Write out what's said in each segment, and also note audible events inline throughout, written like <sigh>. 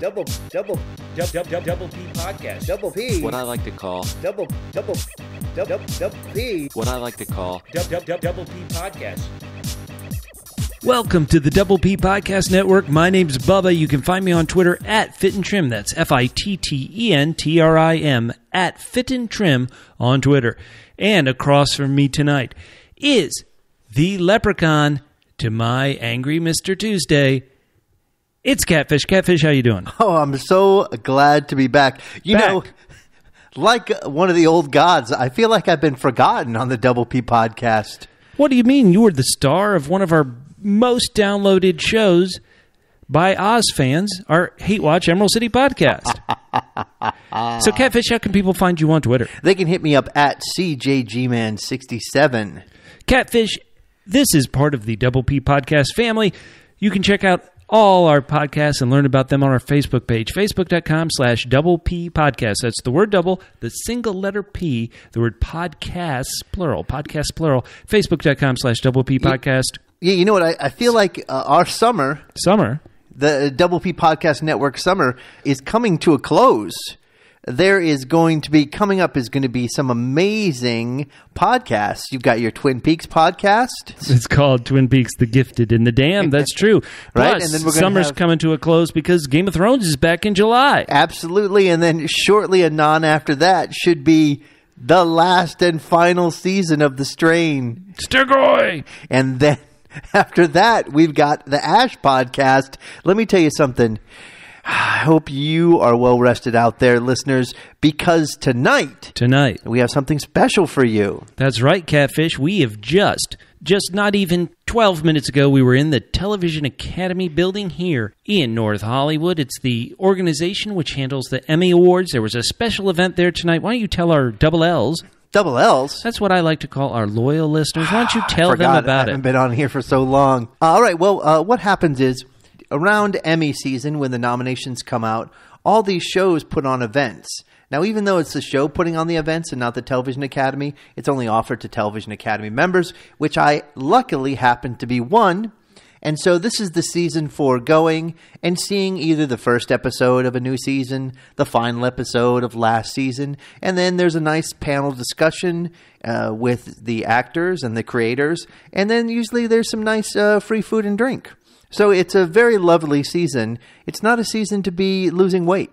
double double double double double P podcast. Double P. What I like to call double double double double P. what I like to call Double double double P podcast. Welcome to the Double P Podcast Network. My name's Bubba. You can find me on Twitter at FittenTrim. That's F I T T E N T R I M at FittenTrim on Twitter. And across from me tonight is the leprechaun to my angry Mr. Tuesday. It's Catfish. Catfish, how you doing? <laughs> Oh, I'm so glad to be back. You Back. know, like one of the old gods, I feel like I've been forgotten on the Double P podcast. What do you mean? You were the star of one of our most downloaded shows by Oz fans, our Hate Watch Emerald City podcast. <laughs> so, Catfish, how can people find you on Twitter? They can hit me up at CJGman67. Catfish, this is part of the Double P podcast family. You can check out all our podcasts and learn about them on our Facebook page, facebook.com slash double P podcast. That's the word double, the single letter P, the word podcasts, plural, podcast plural, facebook.com slash double P podcast. Yeah, you know what? I, I feel like uh, our summer, Summer. the Double P Podcast Network summer, is coming to a close. There is going to be coming up is going to be some amazing podcasts. You've got your Twin Peaks podcast. It's called Twin Peaks: The Gifted and the Damned. That's true. <laughs> Right, Plus, and then we're summer's have- coming to a close because Game of Thrones is back in July. Absolutely. And then shortly anon after that should be the last and final season of The Strain. Strigoi! And then <laughs> after that, we've got the Ash podcast. Let me tell you something. I hope you are well rested out there, listeners, because tonight Tonight. we have something special for you. That's right, Catfish. We have just, just not even 12 minutes ago, we were in the Television Academy building here in North Hollywood. It's the organization which handles the Emmy Awards. There was a special event there tonight. Why don't you tell our double L's? Double L's. That's what I like to call our loyal listeners. Why don't you <sighs> tell them Forgot, I about haven't it? been on here for so long. All right. Well, uh, what happens is around Emmy season, when the nominations come out, all these shows put on events. Now, even though it's the show putting on the events and not the Television Academy, it's only offered to Television Academy members, which I luckily happen to be one. And so this is the season for going and seeing either the first episode of a new season, the final episode of last season, and then there's a nice panel discussion uh, with the actors and the creators, and then usually there's some nice uh, free food and drink. So it's a very lovely season. It's not a season to be losing weight.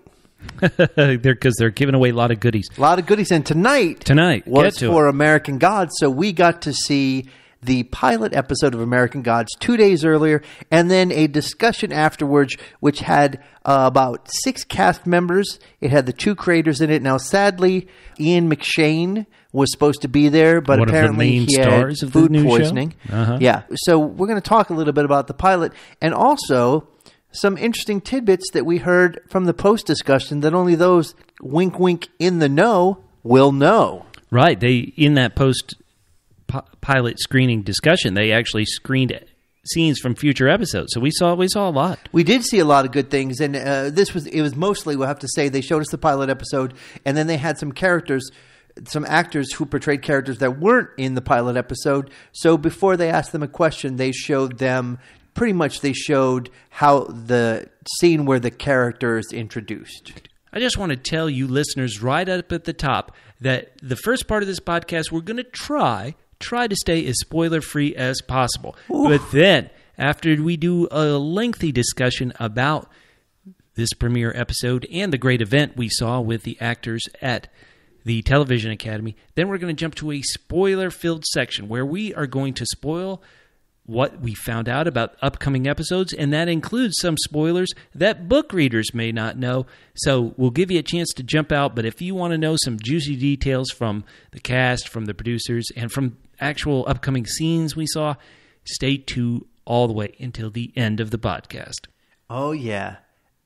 <laughs> they're because they're giving away a lot of goodies. A lot of goodies. And tonight, Tonight, was get to for American Gods. So we got to see the pilot episode of American Gods two days earlier, and then a discussion afterwards, which had uh, about six cast members. It had the two creators in it. Now, sadly, Ian McShane was supposed to be there, but One apparently he had stars of the food poisoning. Uh-huh. Yeah. So we're going to talk a little bit about the pilot, and also some interesting tidbits that we heard from the post discussion that only those wink wink in the know will know. Right. They in that post pi- pilot screening discussion, they actually screened it scenes from future episodes. So we saw we saw a lot. We did see a lot of good things, and uh, this was it was mostly we'll have to say they showed us the pilot episode, and then they had some characters, some actors who portrayed characters that weren't in the pilot episode. So before they asked them a question, they showed them pretty much they showed how the scene where the character is introduced. I just want to tell you listeners right up at the top that the first part of this podcast we're going to try try to stay as spoiler free as possible. But then after we do a lengthy discussion about this premiere episode and the great event we saw with the actors at the Television Academy, then we're going to jump to a spoiler filled section where we are going to spoil what we found out about upcoming episodes, and that includes some spoilers that book readers may not know. So we'll give you a chance to jump out, but if you want to know some juicy details from the cast, from the producers, and from actual upcoming scenes we saw, stay tuned all the way until the end of the podcast. Oh yeah,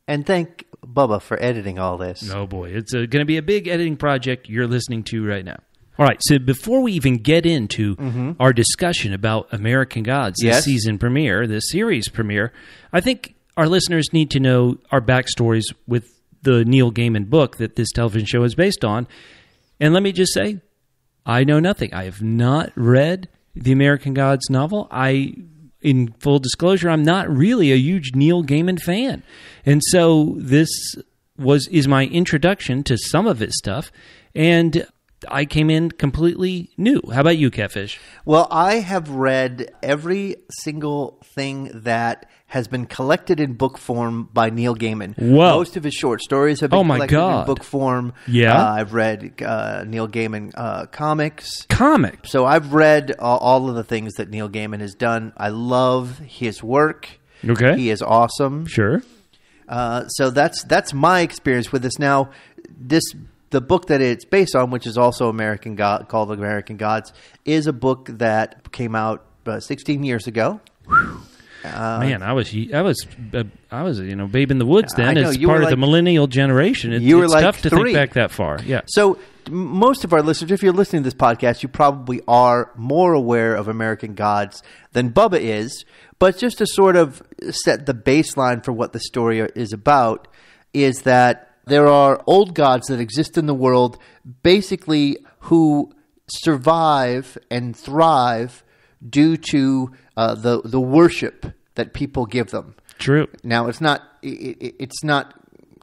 and thank Bubba for editing all this. Oh boy, it's uh, going to be a big editing project you're listening to right now. All right, so before we even get into mm-hmm. our discussion about American Gods, the Yes. season premiere, the series premiere, I think our listeners need to know our backstories with the Neil Gaiman book that this television show is based on. And let me just say, I know nothing. I have not read the American Gods novel. I in full disclosure, I'm not really a huge Neil Gaiman fan, and so this was is my introduction to some of his stuff, and I came in completely new. How about you, Catfish? Well, I have read every single thing that has been collected in book form by Neil Gaiman. Whoa. Most of his short stories have been Oh, my collected God. in book form. Yeah? Uh, I've read uh, Neil Gaiman uh, comics. Comics. So I've read all, all of the things that Neil Gaiman has done. I love his work. Okay. He is awesome. Sure. Uh, so that's that's my experience with this. Now, this the book that it's based on, which is also American God, called American Gods, is a book that came out uh, 16 years ago. Man, I was I was uh, I was you know babe in the woods then as part of the millennial generation. It, You were it's like tough to three. think back that far. Yeah. So most of our listeners, if you're listening to this podcast, you probably are more aware of American Gods than Bubba is. But just to sort of set the baseline for what the story is about, is that there are old gods that exist in the world, basically who survive and thrive due to uh, the the worship that people give them. True. Now, it's not. It, it, it's not.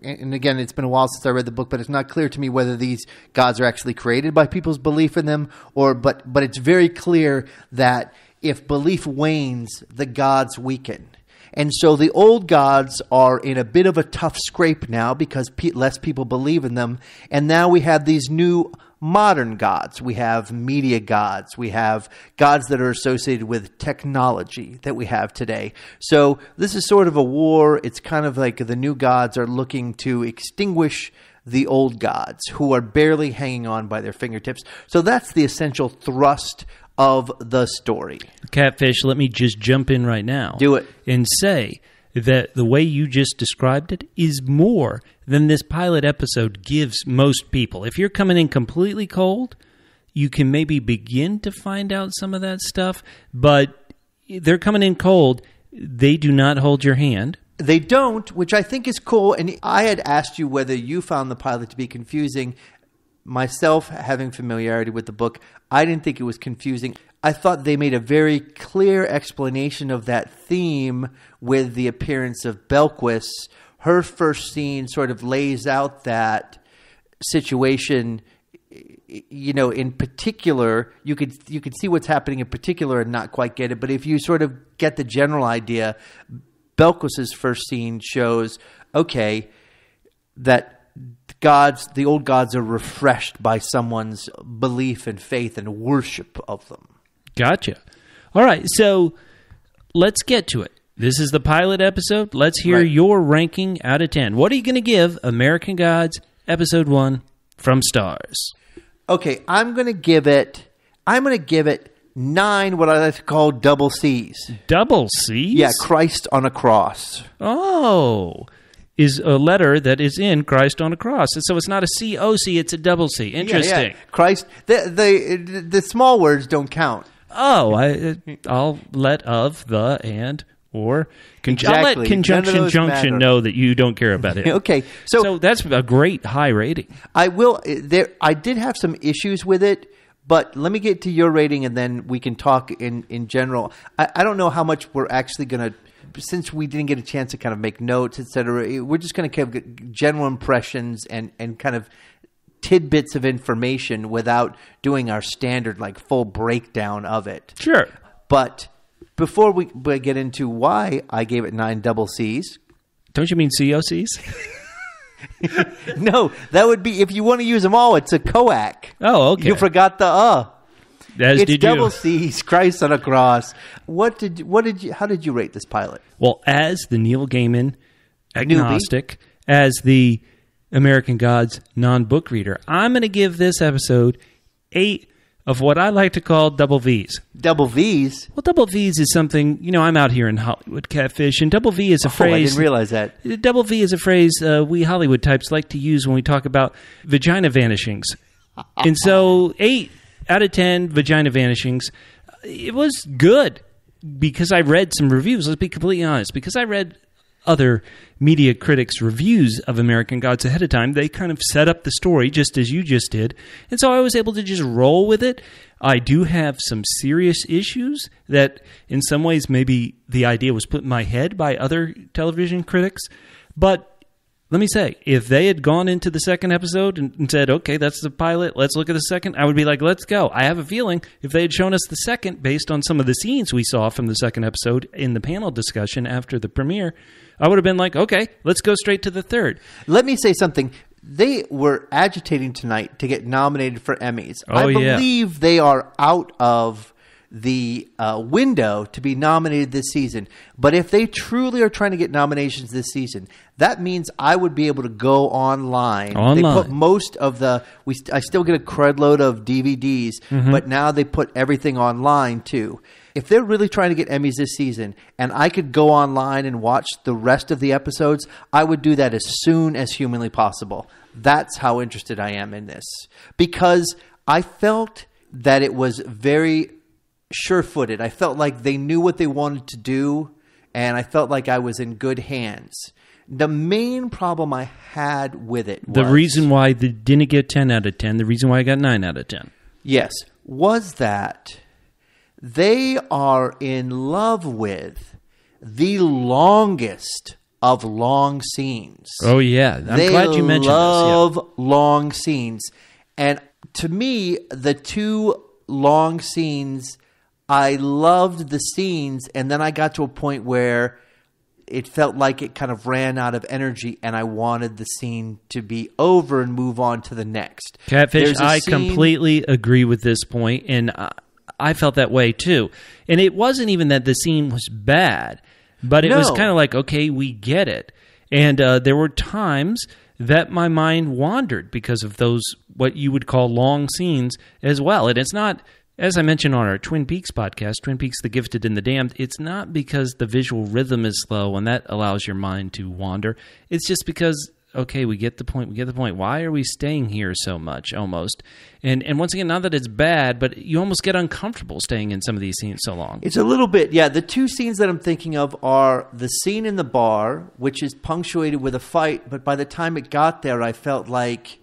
And again, it's been a while since I read the book, but it's not clear to me whether these gods are actually created by people's belief in them, or but but it's very clear that if belief wanes, the gods weaken. And so the old gods are in a bit of a tough scrape now because pe- less people believe in them. And now we have these new modern gods. We have media gods. We have gods that are associated with technology that we have today. So this is sort of a war. It's kind of like the new gods are looking to extinguish the old gods who are barely hanging on by their fingertips. So that's the essential thrust of the story. Catfish, let me just jump in right now. Do it. And say that the way you just described it is more than this pilot episode gives most people. If you're coming in completely cold, you can maybe begin to find out some of that stuff, but they're coming in cold. They do not hold your hand. They don't, which I think is cool. And I had asked you whether you found the pilot to be confusing. Myself, having familiarity with the book, I didn't think it was confusing. I thought they made a very clear explanation of that theme with the appearance of Bilquis. Her first scene sort of lays out that situation you know in particular you could you could see what's happening in particular and not quite get it but if you sort of get the general idea Bilquis's first scene shows okay that gods the old gods are refreshed by someone's belief and faith and worship of them Gotcha. All right, so let's get to it. This is the pilot episode. Let's hear Right. your ranking out of 10. What are you going to give American Gods episode 1 from Starz? okay i'm going to give it i'm going to give it 9 what i like to call double c's Double C's? yeah christ on a cross Oh, is a letter that is in Christ on a cross. And so it's not a C O C, it's a double C. Interesting. Yeah, yeah. Christ. The, the the small words don't count. Oh, I, uh, I'll let of, the, and, or. Con- I'll let conjunction junction matter. know that you don't care about it. <laughs> Okay, so, So that's a great high rating. I will. Eh, there, I did have some issues with it, but let me get to your rating, and then we can talk in in general. I, I don't know how much we're actually going to. Since we didn't get a chance to kind of make notes, etc., eh, we're just going to give general impressions and, and kind of tidbits of information without doing our standard like full breakdown of it. Sure. But before we, get into why I gave it nine double C's, Don't you mean COCs? <laughs> <laughs> no, that would be if you want to use them all. It's a coac. Oh, okay. You forgot the uh. As it's double you. C's. Christ on a cross. What did what did you? How did you rate this pilot? Well, as the Neil Gaiman agnostic, as the American Gods non book reader, I'm going to give this episode eight of what I like to call double V's. Double V's. Well, double V's is something, you know, I'm out here in Hollywood, catfish, and double V is a Oh, I didn't realize that. Double V is a phrase uh, we Hollywood types like to use when we talk about vagina vanishings. and so, eight out of ten vagina vanishings, it was good because I read some reviews. Let's be completely honest. Because I read other media critics' reviews of American Gods ahead of time. They kind of set up the story just as you just did. And so I was able to just roll with it. I do have some serious issues that, in some ways, maybe the idea was put in my head by other television critics. But let me say, if they had gone into the second episode and, and, said, okay, that's the pilot, let's look at the second, I would be like, let's go. I have a feeling if they had shown us the second based on some of the scenes we saw from the second episode in the panel discussion after the premiere, I would have been like, okay, let's go straight to the third. Let me say something. They were agitating tonight to get nominated for Emmys. Oh, I yeah. believe they are out of the uh, window to be nominated this season. But if they truly are trying to get nominations this season, that means I would be able to go online. They put most of the we. st- I still get a crud load of DVDs, Mm-hmm. but now they put everything online too. If they're really trying to get Emmys this season, and I could go online and watch the rest of the episodes, I would do that as soon as humanly possible. That's how interested I am in this because I felt that it was very sure-footed. I felt like they knew what they wanted to do, and I felt like I was in good hands. The main problem I had with it, The was, reason why they didn't get 10 out of 10, the reason why I got 9 out of 10. yes, was that they are in love with the longest of long scenes. Oh, yeah. I'm they glad you mentioned love long scenes, and to me, the two long scenes, I loved the scenes, and then I got to a point where it felt like it kind of ran out of energy, and I wanted the scene to be over and move on to the next. Catfish, I scene- completely agree with this point, and I, I felt that way too. And it wasn't even that the scene was bad, but it was kind of like, okay, we get it. And uh, there were times that my mind wandered because of those what you would call long scenes as well. And it's not, as I mentioned on our Twin Peaks podcast, Twin Peaks: The Gifted and the Damned. It's not because the visual rhythm is slow and that allows your mind to wander. It's just because okay, we get the point. We get the point. Why are we staying here so much? Almost, and and once again, not that it's bad, but you almost get uncomfortable staying in some of these scenes so long. It's a little bit, yeah. The two scenes that I'm thinking of are the scene in the bar, which is punctuated with a fight, but by the time it got there, I felt like,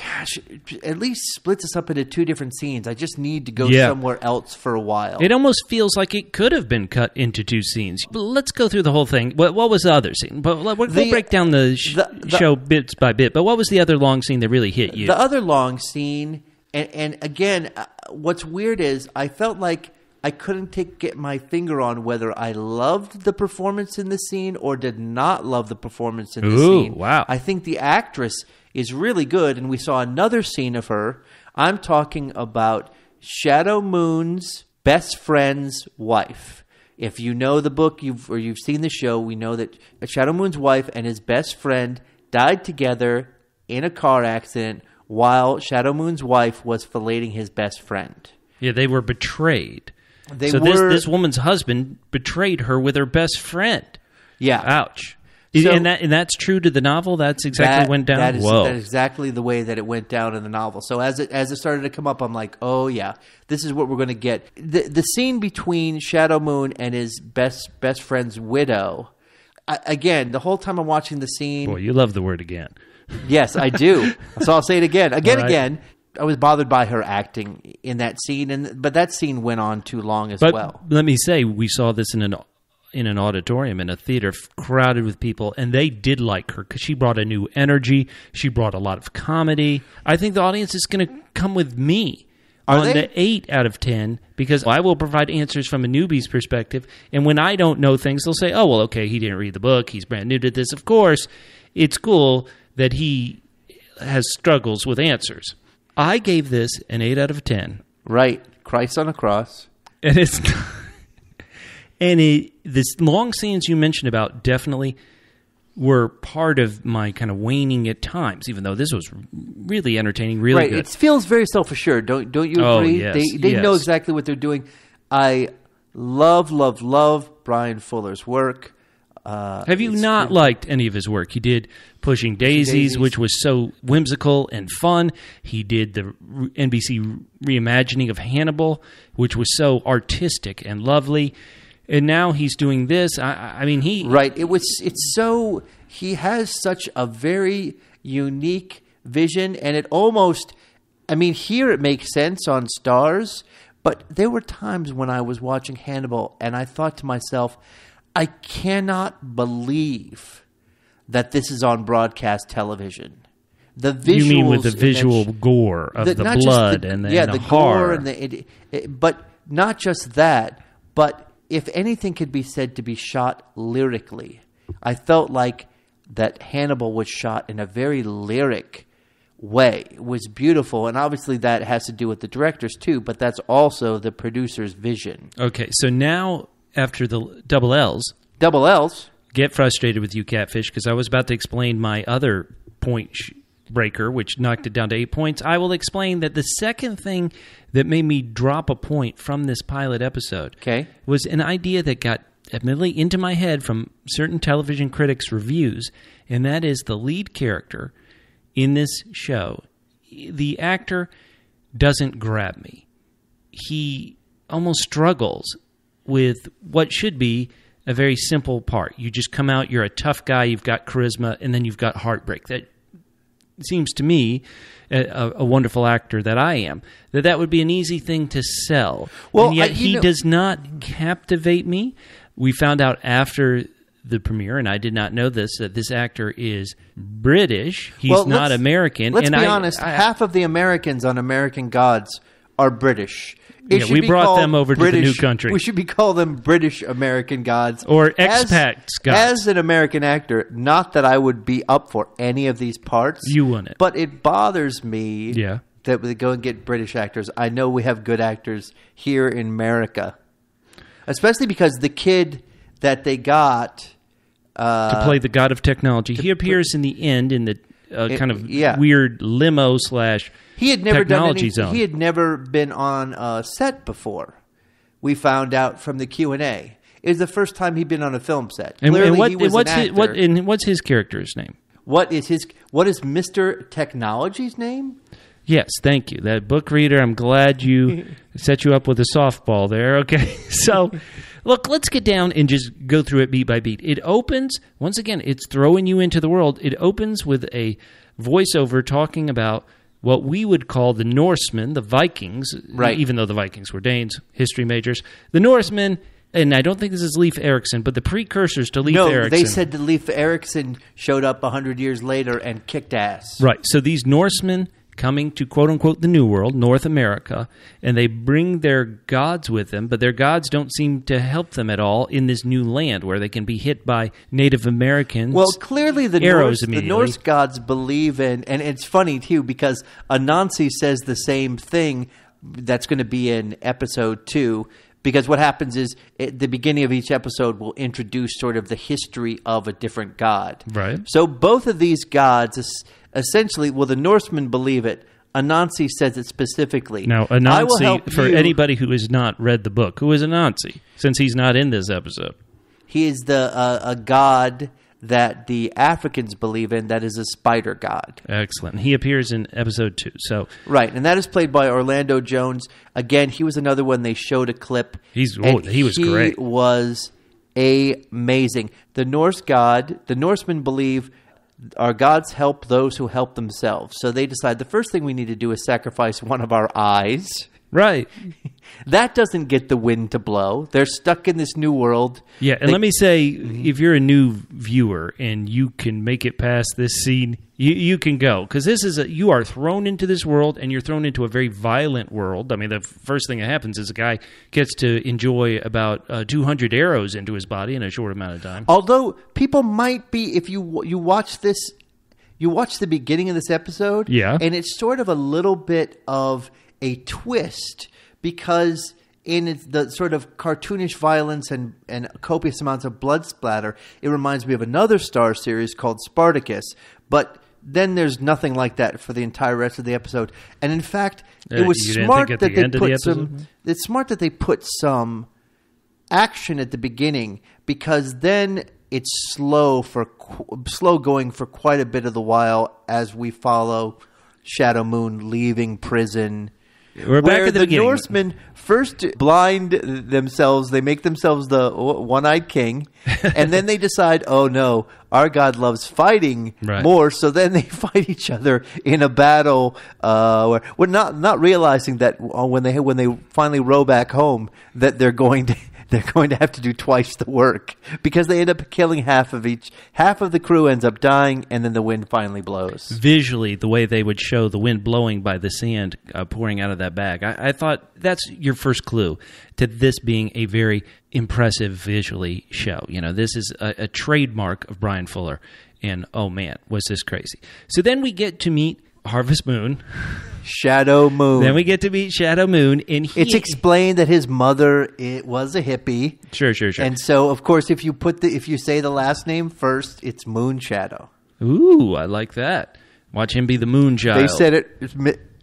gosh, at least splits us up into two different scenes. I just need to go Yeah. somewhere else for a while. It almost feels like it could have been cut into two scenes. But let's go through the whole thing. What, what was the other scene? But we'll, we'll The- break down the, sh- the- the- show bits by bit. But what was the other long scene that really hit you? The other long scene, and, and again, uh, what's weird is I felt like I couldn't take get my finger on whether I loved the performance in the scene or did not love the performance in the Ooh, scene. wow. I think the actress is really good, and we saw another scene of her. I'm talking about Shadow Moon's best friend's wife. If you know the book you've, or you've seen the show, we know that Shadow Moon's wife and his best friend died together in a car accident while Shadow Moon's wife was filleting his best friend. yeah, they were betrayed. They so were, this this woman's husband betrayed her with her best friend. yeah. Ouch. So- and that and that's true to the novel. That's exactly That- went down. That is, Whoa. that is exactly the way that it went down in the novel. So as it as it started to come up, I'm like, oh yeah, this is what we're going to get. The the scene between Shadow Moon and his best best friend's widow. I, again, the whole time I'm watching the scene, Boy, you love the word again. yes, I do. <laughs> so I'll say it again, again, right. again. I was bothered by her acting in that scene, and but that scene went on too long as But well. let me say, we saw this in an in an auditorium in a theater crowded with people, and they did like her because she brought a new energy. She brought a lot of comedy. I think the audience is going to come with me Are on they? the eight out of ten because I will provide answers from a newbie's perspective. And when I don't know things, they'll say, "Oh, well, okay, he didn't read the book. He's brand new to this." Of course, it's cool that he has struggles with answers. I gave this an eight out of ten Right, Christ on a cross. and it's <laughs> and it this long scenes you mentioned about definitely were part of my kind of waning at times even though this was really entertaining really right, good it feels very self assured. Don't don't you Oh, agree? yes, they they know exactly what they're doing. I love love love Bryan Fuller's work. Uh, have you not liked any of his work? He did Pushing Daisies, Daisies. which was so whimsical and fun. He did the NBC reimagining of Hannibal, which was so artistic and lovely. And now he's doing this. I, I mean, he Right. It was. It's so. He has such a very unique vision, and it almost. I mean, here it makes sense on Starz, but there were times when I was watching Hannibal, and I thought to myself, I cannot believe that this is on broadcast television. The visuals you mean with the visual sh- gore of the, just blood the- and the, yeah, and the horror. gore and the it, it- but not just that, but if anything could be said to be shot lyrically, I felt like that Hannibal was shot in a very lyric way. It was beautiful, and obviously that has to do with the directors too, but that's also the producer's vision. okay, so now after the double L's, Double L's. get frustrated with you, catfish, because I was about to explain my other point sh- breaker, which knocked it down to eight points. I will explain that the second thing that made me drop a point from this pilot episode Okay. was an idea that got admittedly into my head from certain television critics' reviews, and that is the lead character in this show. The actor doesn't grab me. He almost struggles with what should be a very simple part. You just come out, you're a tough guy, you've got charisma, and then you've got heartbreak. That seems to me, a, a- wonderful actor that I am, that that would be an easy thing to sell. Well, and yet I- he know- does not captivate me. We found out after the premiere, and I did not know this, that this actor is British. He's Well, not American. Let's and be I- honest. I- half of the Americans on American Gods are British. It Yeah, we brought them over to the new country. We should be call them British American Gods Or As- expats gods. As an American actor, not that I would be up for any of these parts. You wouldn't. but it bothers me. Yeah. that we go and get British actors. I know we have good actors here in America, especially because the kid that they got. Uh, to play the god of technology. He appears in the end in the uh, It- kind of yeah. weird limo slash He had never done technology any, zone. He had never been on a set before. We found out from the Q and A. It was the first time he'd been on a film set. and, Clearly, and what, he was what's an his, actor. what and what's his character's name? what is his? What is Mister Technology's name? Yes, thank you. That book reader, I'm glad you <laughs> set you up with a softball there. Okay. <laughs> So, look, let's get down and just go through it beat by beat. It opens, once again, it's throwing you into the world. It opens with a voiceover talking about what we would call the Norsemen, the Vikings, Right. even though the Vikings were Danes, history majors. The Norsemen, and I don't think this is Leif Erikson, but the precursors to Leif No, Erikson. they said that Leif Erikson showed up hundred years later and kicked ass. Right. So these Norsemen coming to quote unquote the New World, North America, and they bring their gods with them, but their gods don't seem to help them at all in this new land where they can be hit by Native Americans. Well, clearly the arrows Norse, the. Norse gods believe in, and it's funny too because Anansi says the same thing. That's going to be in episode two. Because what happens is at the beginning of each episode will introduce sort of the history of a different god. Right. So both of these gods, essentially, well, the Norsemen believe it. Anansi says it specifically. now, Anansi, for you- anybody who has not read the book, who is Anansi, since he's not in this episode? He is the uh, a god that the Africans believe in. That is a spider god. Excellent. He appears in episode two. So Right, and that is played by Orlando Jones. Again, he was another one they showed a clip. He's- oh, he was great. He was amazing. The Norse god, the Norsemen believe our gods help those who help themselves. So they decide the first thing we need to do is sacrifice one of our eyes. Right. <laughs> That doesn't get the wind to blow. They're stuck in this new world. Yeah, and They- let me say, if you're a new viewer and you can make it past this scene, you, you can go because this is a, you are thrown into this world and you're thrown into a very violent world. I mean, the first thing that happens is a guy gets to enjoy about uh, 200 arrows into his body in a short amount of time. Although people might be, if you you watch this, you watch the beginning of this episode, Yeah. and it's sort of a little bit of a twist because in the sort of cartoonish violence and and copious amounts of blood splatter, it reminds me of another Starz series called Spartacus, but. Then there's nothing like that for the entire rest of the episode, and in fact, Uh, it was you smart that the they of the put some. It's smart that they put some action at the beginning because then it's slow for qu- slow going for quite a bit of the while as we follow Shadow Moon leaving prison We're back where at the the beginning. Norsemen first blind themselves, they make themselves the one-eyed king, <laughs> and then they decide, oh no, our god loves fighting Right. more, so then they <laughs> fight each other in a battle. Uh, where we're not not realizing that uh, when they when they finally row back home, that they're going to. They're <laughs> going to have to do twice the work because they end up killing half of each. Half of the crew ends up dying, and then the wind finally blows. visually the way they would show the wind blowing by the sand uh, pouring out of that bag. I, I thought that's your first clue to this being a very impressive visually show. You know, this is a, a trademark of Bryan Fuller. And oh man, was this crazy! So then we get to meet Harvest Moon. Shadow Moon. Then we get to meet Shadow Moon, and he, It's explained that his mother it was a hippie, sure, sure, sure. and so of course, if you put the if you say the last name first, it's Moon Shadow. Ooh, I like that. Watch him be the Moon Child. They said it.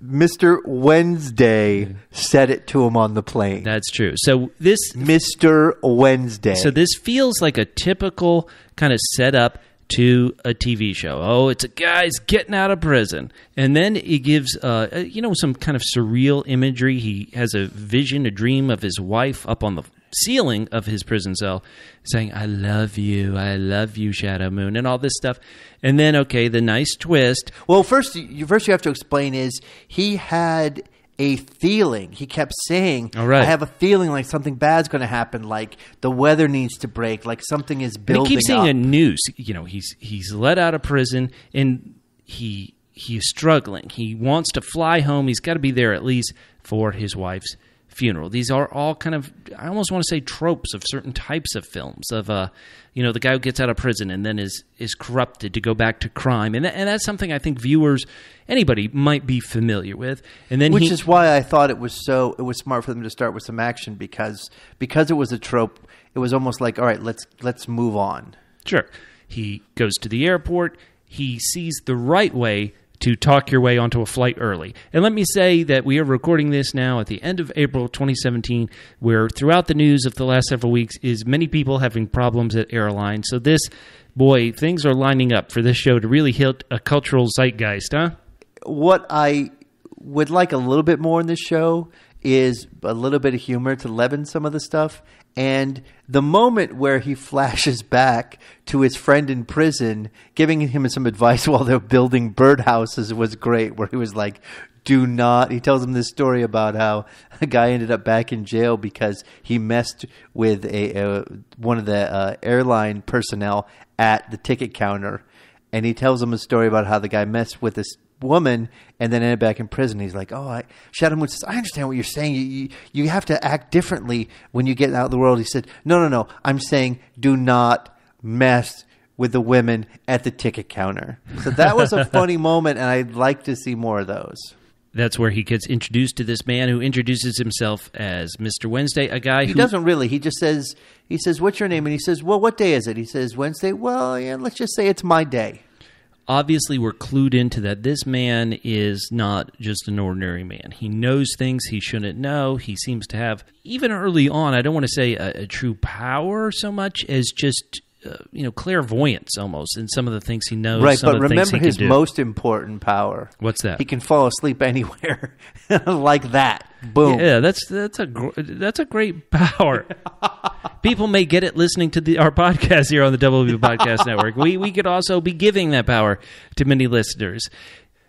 Mr. Wednesday said it to him on the plane. that's true. So this Mr. Wednesday. So this feels like a typical kind of setup to a TV show. Oh, it's a guy's getting out of prison, and then he gives uh, uh, you know some kind of surreal imagery. He has a vision, a dream of his wife up on the ceiling of his prison cell, saying, "I love you, I love you, Shadow Moon," and all this stuff. And then, okay, the nice twist. well, first, you first you have to explain is he had a feeling. He kept saying, All right. "I have a feeling like something bad's going to happen. Like the weather needs to break. Like something is And building." he keeps saying a noose. You know, he's he's let out of prison and he he is struggling. He wants to fly home. He's got to be there at least for his wife's funeral. These are all kind of I almost want to say tropes of certain types of films of uh you know the guy who gets out of prison and then is is corrupted to go back to crime and that, and that's something I think viewers anybody might be familiar with. And then which he, is why I thought it was so it was smart for them to start with some action because because it was a trope. It was almost like all right, let's let's move on. Sure. He goes to the airport. He sees the right way to talk your way onto a flight early. And let me say that we are recording this now at the end of April 2017, where throughout the news of the last several weeks is many people having problems at airlines. So this, boy, things are lining up for this show to really hit a cultural zeitgeist, huh? What I would like a little bit more in this show is a little bit of humor to leaven some of the stuff. And the moment where he flashes back to his friend in prison, giving him some advice <laughs> while they're building birdhouses was great. Where he was like, do not. He tells him this story about how a guy ended up back in jail because he messed with a, one of the uh, airline personnel at the ticket counter, and he tells him a story about how the guy messed with this woman and then ended back in prison. He's like, "Oh, I, Shadow Moon says, I understand what you're saying. You, you you have to act differently when you get out of the world." He said, "No, no, no. I'm saying do not mess." With the women at the ticket counter. So that was a funny <laughs> moment, and I'd like to see more of those. That's where he gets introduced to this man who introduces himself as Mr. Wednesday, a guy He who doesn't really. He just says, he says, "What's your name?" And he says, "Well, what day is it?" He says, "Wednesday." Well, yeah, let's just say it's my day. Obviously we're clued into that this man is not just an ordinary man. He knows things he shouldn't know. He seems to have, even early on, I don't want to say a, a true power so much as just, uh, you know, clairvoyance almost in some of the things he knows. Right, but remember his most important power. What's that? He can fall asleep <laughs> anywhere, <laughs> like that. Boom. Yeah, that's that's a gr- that's a great power. <laughs> People may get it listening to the, our podcast here on the Double P Podcast Network. We we could also be giving that power to many listeners.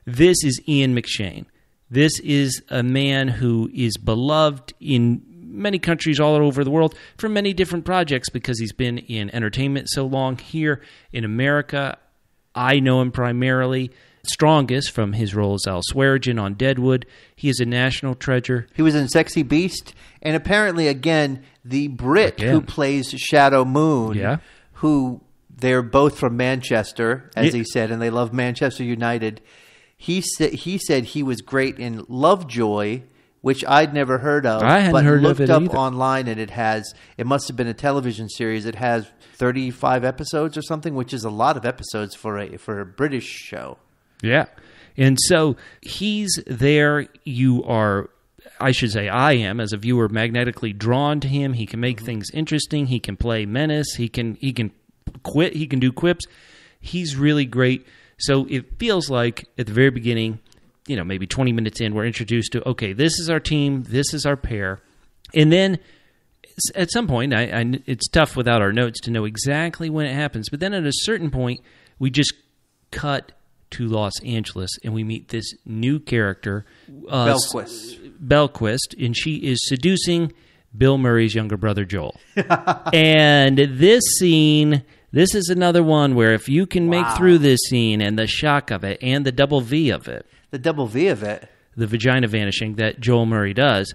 This is Ian McShane. This is a man who is beloved in many countries all over the world for many different projects because he's been in entertainment so long here in America. I know him primarily strongest from his role as Al Swearingen on Deadwood. He is a national treasure. He was in Sexy Beast, and apparently, again, the Brit Again. who plays Shadow Moon, Yeah. who they're both from Manchester, as Yeah. he said, and they love Manchester United. He said he said he was great in Lovejoy, which I'd never heard of. I hadn't but heard of looked it up either. online, and it has. It must have been a television series. It has thirty-five episodes or something, which is a lot of episodes for a for a British show. Yeah. And so he's there. You are, I should say, I am as a viewer magnetically drawn to him. He can make mm-hmm. things interesting. He can play menace. He can he can quit. He can do quips. He's really great. So it feels like at the very beginning, you know, maybe 20 minutes in, we're introduced to, okay, this is our team, this is our pair. And then at some point, I, I, it's tough without our notes to know exactly when it happens. But then at a certain point, we just cut to Los Angeles and we meet this new character, uh, Bilquis. Bilquis, and she is seducing Bill Murray's younger brother Joel. <laughs> and this scene, this is another one where if you can make through this scene and the shock of it and the double V of it, The double V of it. the vagina vanishing that Joel Murray does,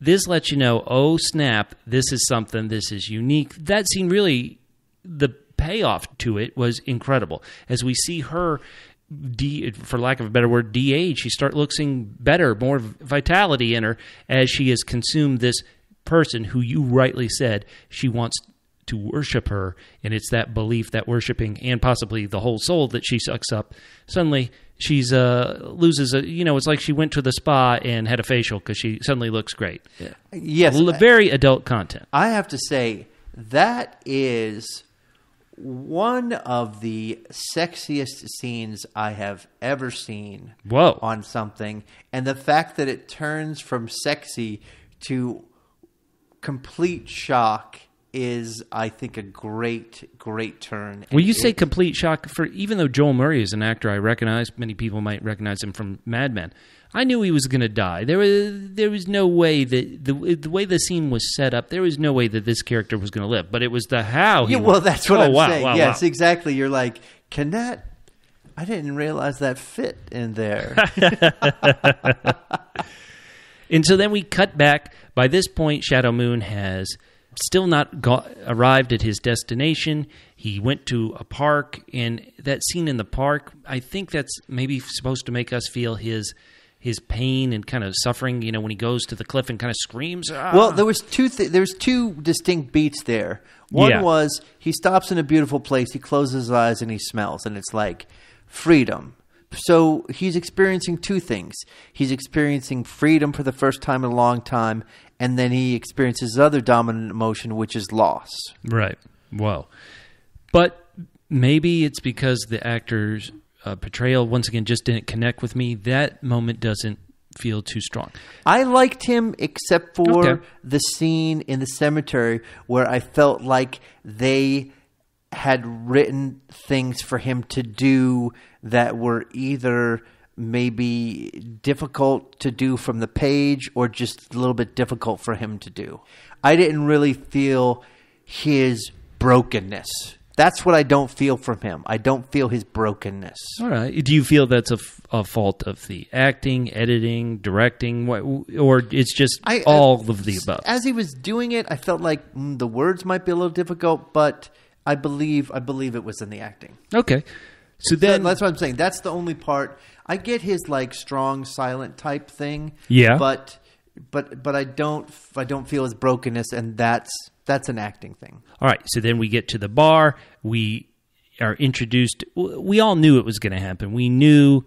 this lets you know, oh snap, this is something, this is unique. That scene really, the payoff to it was incredible. As we see her, de, for lack of a better word, de-age, she start looking better, more vitality in her as she has consumed this person who you rightly said she wants to worship her, and it's that belief, that worshiping, and possibly the whole soul that she sucks up. Suddenly, she's uh loses a you know it's like she went to the spa and had a facial because she suddenly looks great. Yes. L- very adult content. I have to say that is one of the sexiest scenes I have ever seen Whoa. on something. And the fact that it turns from sexy to complete shock is, I think, a great, great turn. When you And say complete shock for even though Joel Murray is an actor I recognize, many people might recognize him from Mad Men. I knew he was going to die. There was there was no way that the the way the scene was set up, there was no way that this character was going to live. But it was the how. He Yeah, well, that's what Oh, I'm wow, saying. wow, yes, wow. exactly. You're like, can that? I didn't realize that fit in there. <laughs> And so then we cut back. By this point, Shadow Moon has still not got, arrived at his destination. He went to a park, and that scene in the park, I think that's maybe supposed to make us feel his his pain and kind of suffering. You know, when he goes to the cliff and kind of screams. "Ah!" Well, there was two. Th- there's two distinct beats there. One Yeah. was he stops in a beautiful place, he closes his eyes, and he smells, and it's like freedom. So he's experiencing two things. He's experiencing freedom for the first time in a long time, and then he experiences his other dominant emotion, which is loss. Right. Whoa. But maybe it's because the actor's uh, portrayal once again just didn't connect with me. That moment doesn't feel too strong. I liked him except for Okay. the scene in the cemetery where I felt like they had written things for him to do that were either maybe difficult to do from the page or just a little bit difficult for him to do. I didn't really feel his brokenness. That's what I don't feel from him. I don't feel his brokenness. All right. Do you feel that's a, f- a fault of the acting, editing, directing, what, or it's just I- all I- of the above? As he was doing it, I felt like mm, the words might be a little difficult, but I believe I believe it was in the acting. Okay. So then, that's what I'm saying. That's the only part. I get his like strong silent type thing. Yeah. But but but I don't I don't feel his brokenness, and that's that's an acting thing. all right. So then we get to the bar. We are introduced. We all knew it was going to happen. We knew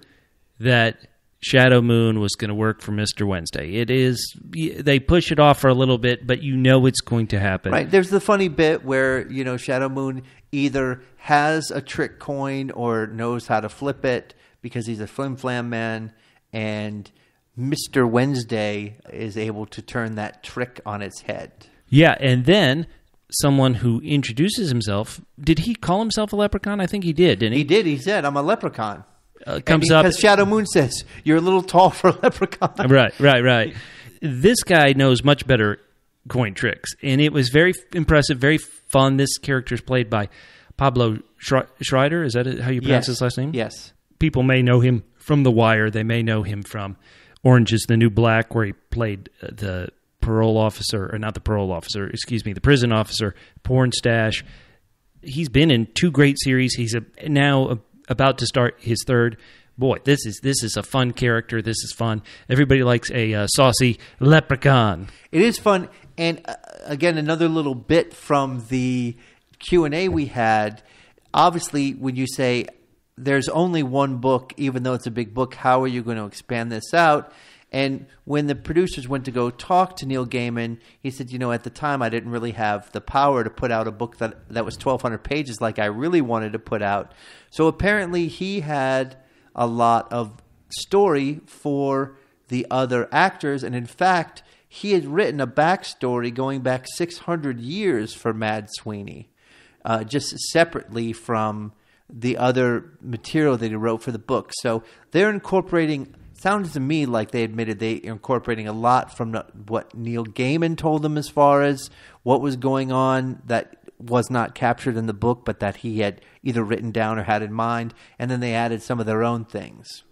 that Shadow Moon was going to work for Mister Wednesday. It is. They push it off for a little bit, but you know it's going to happen. Right. There's the funny bit where, you know, Shadow Moon either has a trick coin or knows how to flip it because he's a flim flam man and Mr. Wednesday is able to turn that trick on its head. Yeah, and then someone who introduces himself. Did he call himself a leprechaun? I think he did, didn't he? He did, he said, I'm a leprechaun. uh, comes up. Because Shadow Moon says, You're a little tall for a <laughs> leprechaun. right, right, right. This guy knows much better coin tricks, and it was very impressive, very fun. This character is played by Pablo Schre- Schreider. Is that how you pronounce his last name? Yes. People may know him from The Wire. They may know him from Orange is the New Black, where he played uh, the parole officer, or not the parole officer, excuse me, the prison officer, Pornstache. He's been in two great series. He's a, now a, about to start his third. Boy, this is this is a fun character. This is fun. Everybody likes a uh, saucy leprechaun. It is fun, and uh, again, another little bit from the Q and A we had. Obviously, when you say there's only one book, even though it's a big book, how are you going to expand this out? And when the producers went to go talk to Neil Gaiman, he said, "You know, at the time, I didn't really have the power to put out a book that that was 1,200 pages, like I really wanted to put out. So apparently, he had a lot of story for the other actors. And in fact, he had written a backstory going back 600 years for Mad Sweeney, uh, just separately from the other material that he wrote for the book. So they're incorporating. Sounds to me like they admitted they are incorporating a lot from what Neil Gaiman told them as far as what was going on that was not captured in the book, but that he had either written down or had in mind, and then they added some of their own things.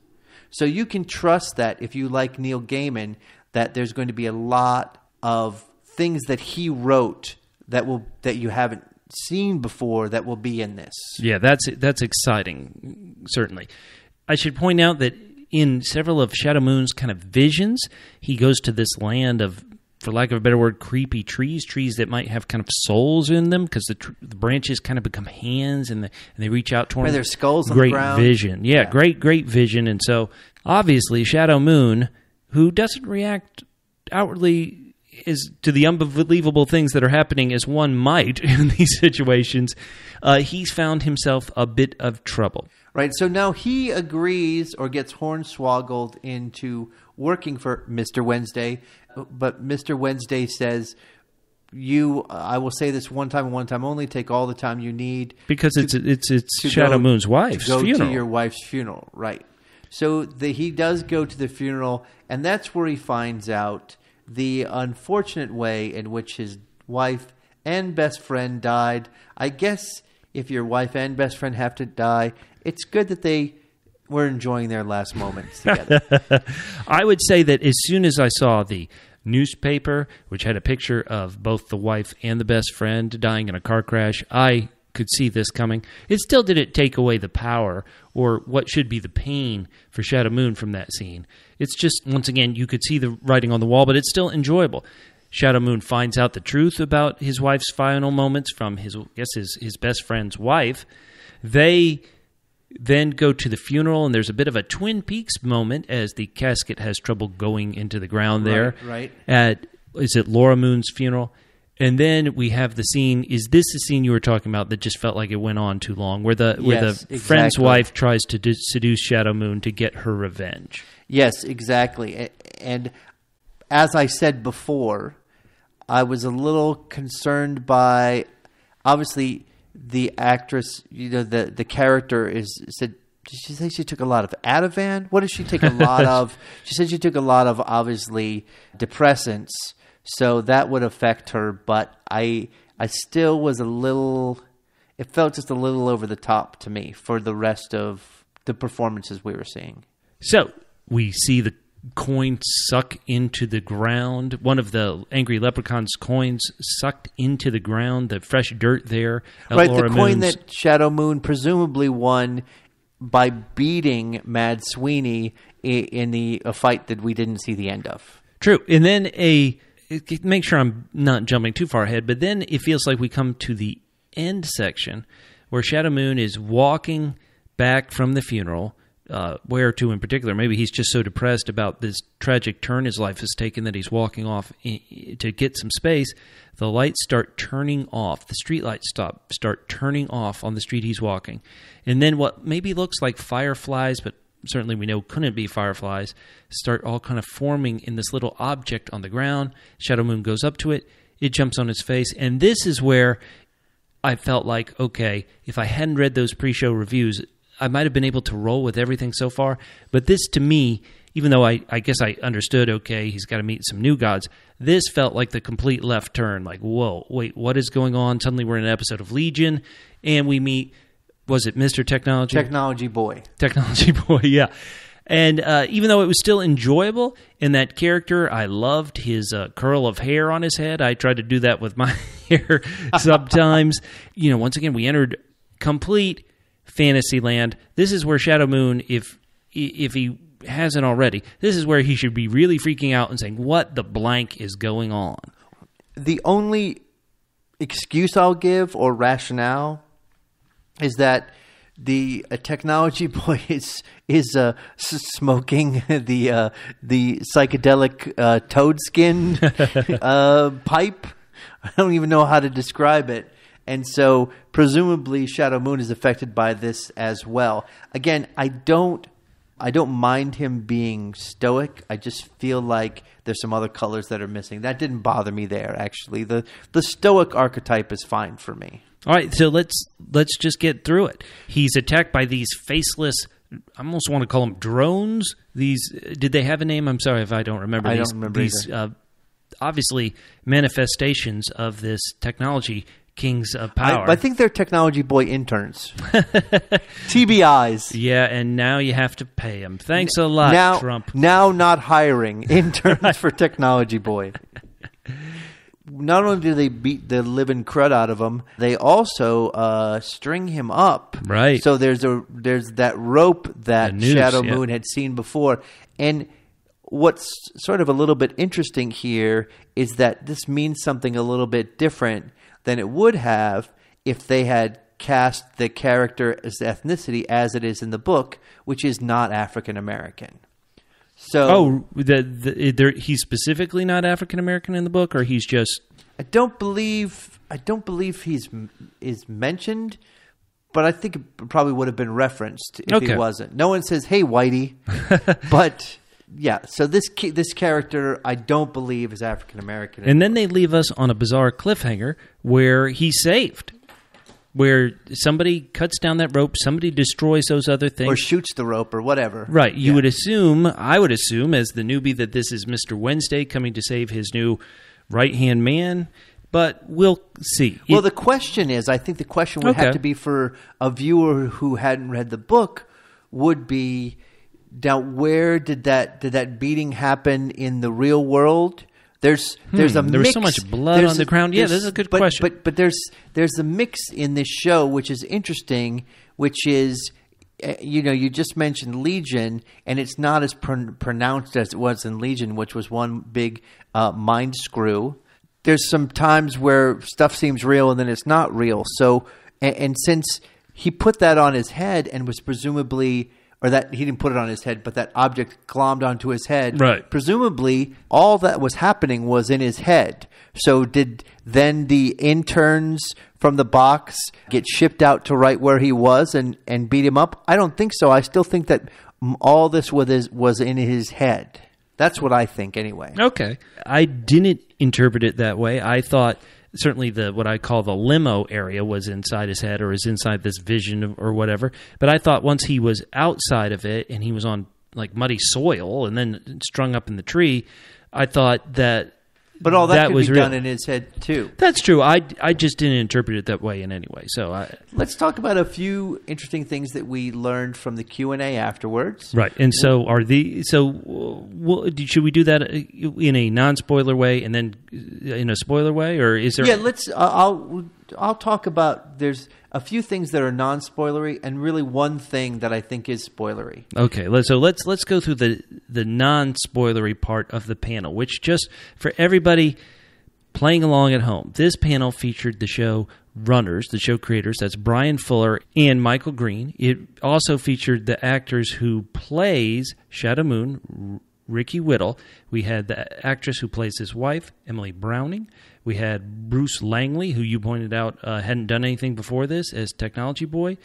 So you can trust that if you like Neil Gaiman, that there's going to be a lot of things that he wrote that will that you haven't seen before that will be in this. Yeah, that's that's exciting. Certainly, I should point out that in several of Shadow Moon's kind of visions, he goes to this land of, for lack of a better word, creepy trees, trees that might have kind of souls in them because the, tr- the branches kind of become hands and, the, and they reach out toward there's skulls on the great ground. vision. Yeah, Yeah. great, great vision. And so obviously, Shadow Moon, who doesn't react outwardly is to the unbelievable things that are happening as one might <laughs> in these situations, uh, he's found himself a bit of trouble. Right. So now he agrees or gets hornswoggled into working for Mr. Wednesday, but Mr. Wednesday says, "You, I will say this one time and one time only. Take all the time you need Because it's it's it's Shadow go- Moon's wife's to go funeral. to your wife's funeral." Right. So the, he does go to the funeral, and that's where he finds out the unfortunate way in which his wife and best friend died. I guess if your wife and best friend have to die, it's good that they were enjoying their last moments together. <laughs> I would say that as soon as I saw the newspaper, which had a picture of both the wife and the best friend dying in a car crash, I could see this coming. It still didn't take away the power or what should be the pain for Shadow Moon from that scene. It's just, once again, you could see the writing on the wall, but it's still enjoyable. Shadow Moon finds out the truth about his wife's final moments from his, I guess, his, his best friend's wife. They then go to the funeral, and there's a bit of a Twin Peaks moment as the casket has trouble going into the ground there. Right, right. At is it Laura Moon's funeral? And then we have the scene. Is this the scene you were talking about that just felt like it went on too long, where the where Yes, the friend's wife tries to d- seduce Shadow Moon to get her revenge? Yes, exactly. And as I said before, I was a little concerned by obviously the actress, you know, the the character is said did she say she took a lot of Ativan? What did she take a lot <laughs> of? She said she took a lot of obviously depressants, so that would affect her, but I I still was a little it felt just a little over the top to me for the rest of the performances we were seeing. So we see the coin suck into the ground. One of the angry leprechaun's coins sucked into the ground. The fresh dirt there. right, Laura the coin Moon's- that Shadow Moon presumably won by beating Mad Sweeney in the a fight that we didn't see the end of. True. And then a make sure I'm not jumping too far ahead, but then it feels like we come to the end section where Shadow Moon is walking back from the funeral. Uh, where to in particular? Maybe he's just so depressed about this tragic turn his life has taken that he's walking off i- i- to get some space. The lights start turning off. The street lights stop, start turning off on the street he's walking, and then what maybe looks like fireflies, but certainly we know couldn't be fireflies, start all kind of forming in this little object on the ground. Shadow Moon goes up to it, it jumps on his face, and this is where I felt like, okay, if I hadn't read those pre show reviews, I might have been able to roll with everything so far. But this to me, even though I, I guess I understood, okay, he's got to meet some new gods, this felt like the complete left turn. Like, whoa, wait, what is going on? Suddenly we're in an episode of Legion, and we meet, was it Mr. Technology? Technology boy. Technology <laughs> Boy, yeah. And uh, even though it was still enjoyable in that character, I loved his uh, curl of hair on his head. I tried to do that with my <laughs> hair <laughs> sometimes. you know, once again, we entered complete fantasy land. This is where Shadow Moon, if if he hasn't already, this is where he should be really freaking out and saying, "What the blank is going on?" The only excuse I'll give or rationale is that the uh, technology <laughs> boy is is uh, s- smoking <laughs> the uh, the psychedelic uh, toad skin <laughs> uh, pipe. I don't even know how to describe it. And so, presumably, Shadow Moon is affected by this as well. Again, I don't I don't mind him being stoic. I just feel like there's some other colors that are missing. That didn't bother me there actually. The the stoic archetype is fine for me. All right, so let's let's just get through it. He's attacked by these faceless. I almost want to call them drones. These did they have a name? I'm sorry if I don't remember. I these, don't remember these. Uh, obviously, manifestations of this technology, kings of I, power. I think they're technology boy interns. <laughs> TBIs. yeah, and now you have to pay them. Thanks a lot, now, Trump. now not hiring <laughs> interns for Technology Boy. <laughs> Not only do they beat the living crud out of him, they also uh, string him up. Right. So there's a there's that rope that noose, Shadow yeah. Moon had seen before, and what's sort of a little bit interesting here is that this means something a little bit different than it would have if they had cast the character as ethnicity as it is in the book, which is not African American. So Oh, the, the, there, he's specifically not African American in the book, or he's just I don't believe I don't believe he's is mentioned, but I think it probably would have been referenced if he Okay. wasn't. No one says, "Hey, Whitey," <laughs> but yeah. So this this character I don't believe is African American. And then they leave us on a bizarre cliffhanger where he's saved, where somebody cuts down that rope, somebody destroys those other things. or shoots the rope or whatever. right. You Yeah. would assume, I would assume, as the newbie, that this is Mr. Wednesday coming to save his new right hand man, but we'll see. Well, It- the question is, I think the question would have to be for a viewer who hadn't read the book would be now where did that did that beating happen in the real world? There's there's a Hmm, there was so much blood there's on the ground. Yeah, this is a good but, question. But but there's there's a mix in this show which is interesting, which is uh, you know you just mentioned Legion, and it's not as pron- pronounced as it was in Legion, which was one big uh, mind screw there's some times where stuff seems real and then it's not real. So, and, and since he put that on his head and was presumably, or that he didn't put it on his head, but that object glommed onto his head, Right. Presumably, all that was happening was in his head. So, did then the interns from the box get shipped out to right where he was and and beat him up? I don't think so. I still think that all this was his, was in his head. That's what I think, anyway. Okay. I didn't interpret it that way. I thought certainly the what I call the limo area was inside his head or is inside this vision or whatever. But I thought once he was outside of it and he was on like muddy soil and then strung up in the tree, I thought that But all that, That could was be real. done in his head too. that's true. I, I just didn't interpret it that way in any way. So I Let's talk about a few interesting things that we learned from the Q and A afterwards. right. And so are the so uh, well, should we do that in a non spoiler way and then in a spoiler way or is there Yeah, let's. Uh, I'll I'll talk about. There's a few things that are non-spoilery, and really one thing that I think is spoilery. Okay, so let's let's go through the the non spoilery part of the panel, which just for everybody playing along at home. This panel featured the show runners, the show creators. That's Bryan Fuller and Michael Green. It also featured the actors who plays Shadow Moon, Ricky Whittle. We had the actress who plays his wife, Emily Browning. We had Bruce Langley, who you pointed out uh, hadn't done anything before this as Technology Boy.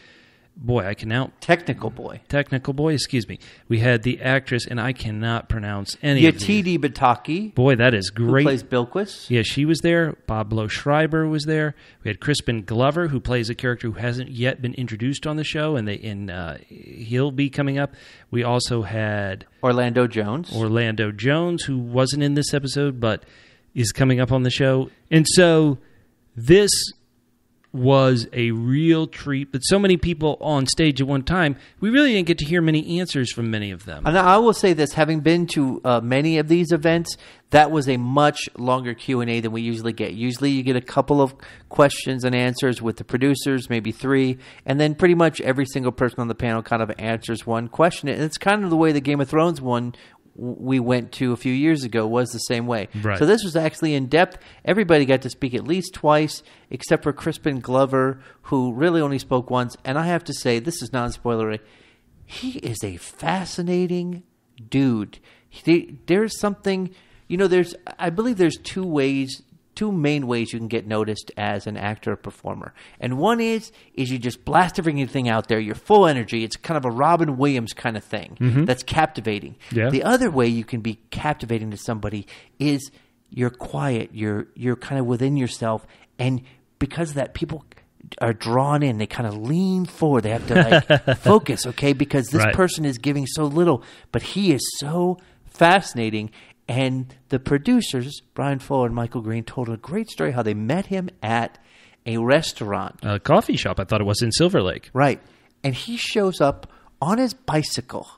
Boy, I can out Technical boy. technical boy. Excuse me. We had the actress, and I cannot pronounce any. Yatidi Bataki, Boy, that is who great. plays Bilquis. Yeah, she was there. Pablo Schreiber was there. We had Crispin Glover, who plays a character who hasn't yet been introduced on the show, and they and uh, he'll be coming up. We also had Orlando Jones. Orlando Jones, who wasn't in this episode but is coming up on the show. And so this was a real treat. But so many people on stage at one time, we really didn't get to hear many answers from many of them. And I will say this: having been to uh, many of these events, that was a much longer Q and A than we usually get. Usually, you get a couple of questions and answers with the producers, maybe three, and then pretty much every single person on the panel kind of answers one question. And it's kind of the way the Game of Thrones one we went to a few years ago was the same way. Right. So this was actually in depth. Everybody got to speak at least twice, except for Crispin Glover, who really only spoke once. And I have to say, this is non-spoilery. He is a fascinating dude. He, there's something, you know. There's, I believe, there's two ways two main ways you can get noticed as an actor or performer. And one is is you just blast everything out there. You're full energy. It's kind of a Robin Williams kind of thing mm-hmm. that's captivating. Yeah. The other way you can be captivating to somebody is you're quiet. You're you're kind of within yourself, and because of that, people are drawn in. They kind of lean forward. They have to like <laughs> focus, okay, because this Right. person is giving so little, but he is so fascinating. And the producers, Bryan Fuller and Michael Green, told a great story how they met him at a restaurant. A coffee shop, I thought it was in Silver Lake. Right. And he shows up on his bicycle.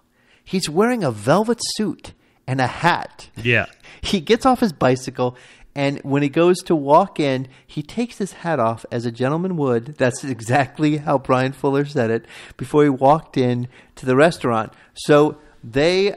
He's wearing a velvet suit and a hat. Yeah. <laughs> He gets off his bicycle, and when he goes to walk in, he takes his hat off as a gentleman would. That's <laughs> exactly how Bryan Fuller said it before he walked in to the restaurant. So they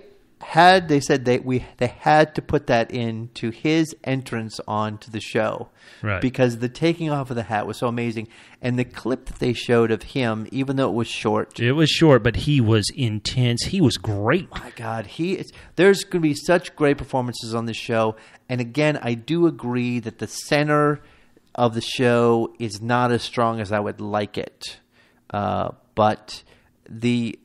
had they said they we they had to put that into his entrance onto the show Right. because the taking off of the hat was so amazing and the clip that they showed of him even though it was short It was short, but he was intense. He was great. my God, he is. There's going to be such great performances on this show, and again, I do agree that the center of the show is not as strong as I would like it, uh, but the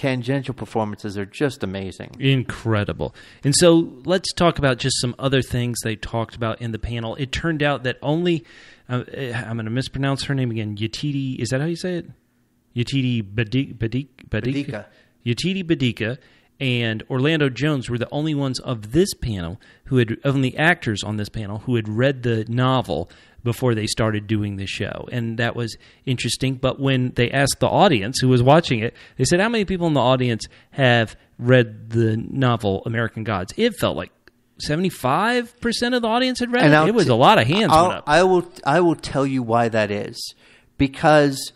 tangential performances are just amazing. Incredible. And so let's talk about just some other things they talked about in the panel. It turned out that only, uh, I'm going to mispronounce her name again, Yatiti, is that how you say it? Yatiti Badik, Badik, Badika? Badika. Yatiti Badika and Orlando Jones were the only ones of this panel who had, only actors on this panel who had read the novel before they started doing the show. And that was interesting. But when they asked the audience who was watching it, they said, How many people in the audience have read the novel American Gods? It felt like 75% of the audience had read And it. I'll It was t- a lot of hands I'll- went up. I will. I will tell you why that is. Because,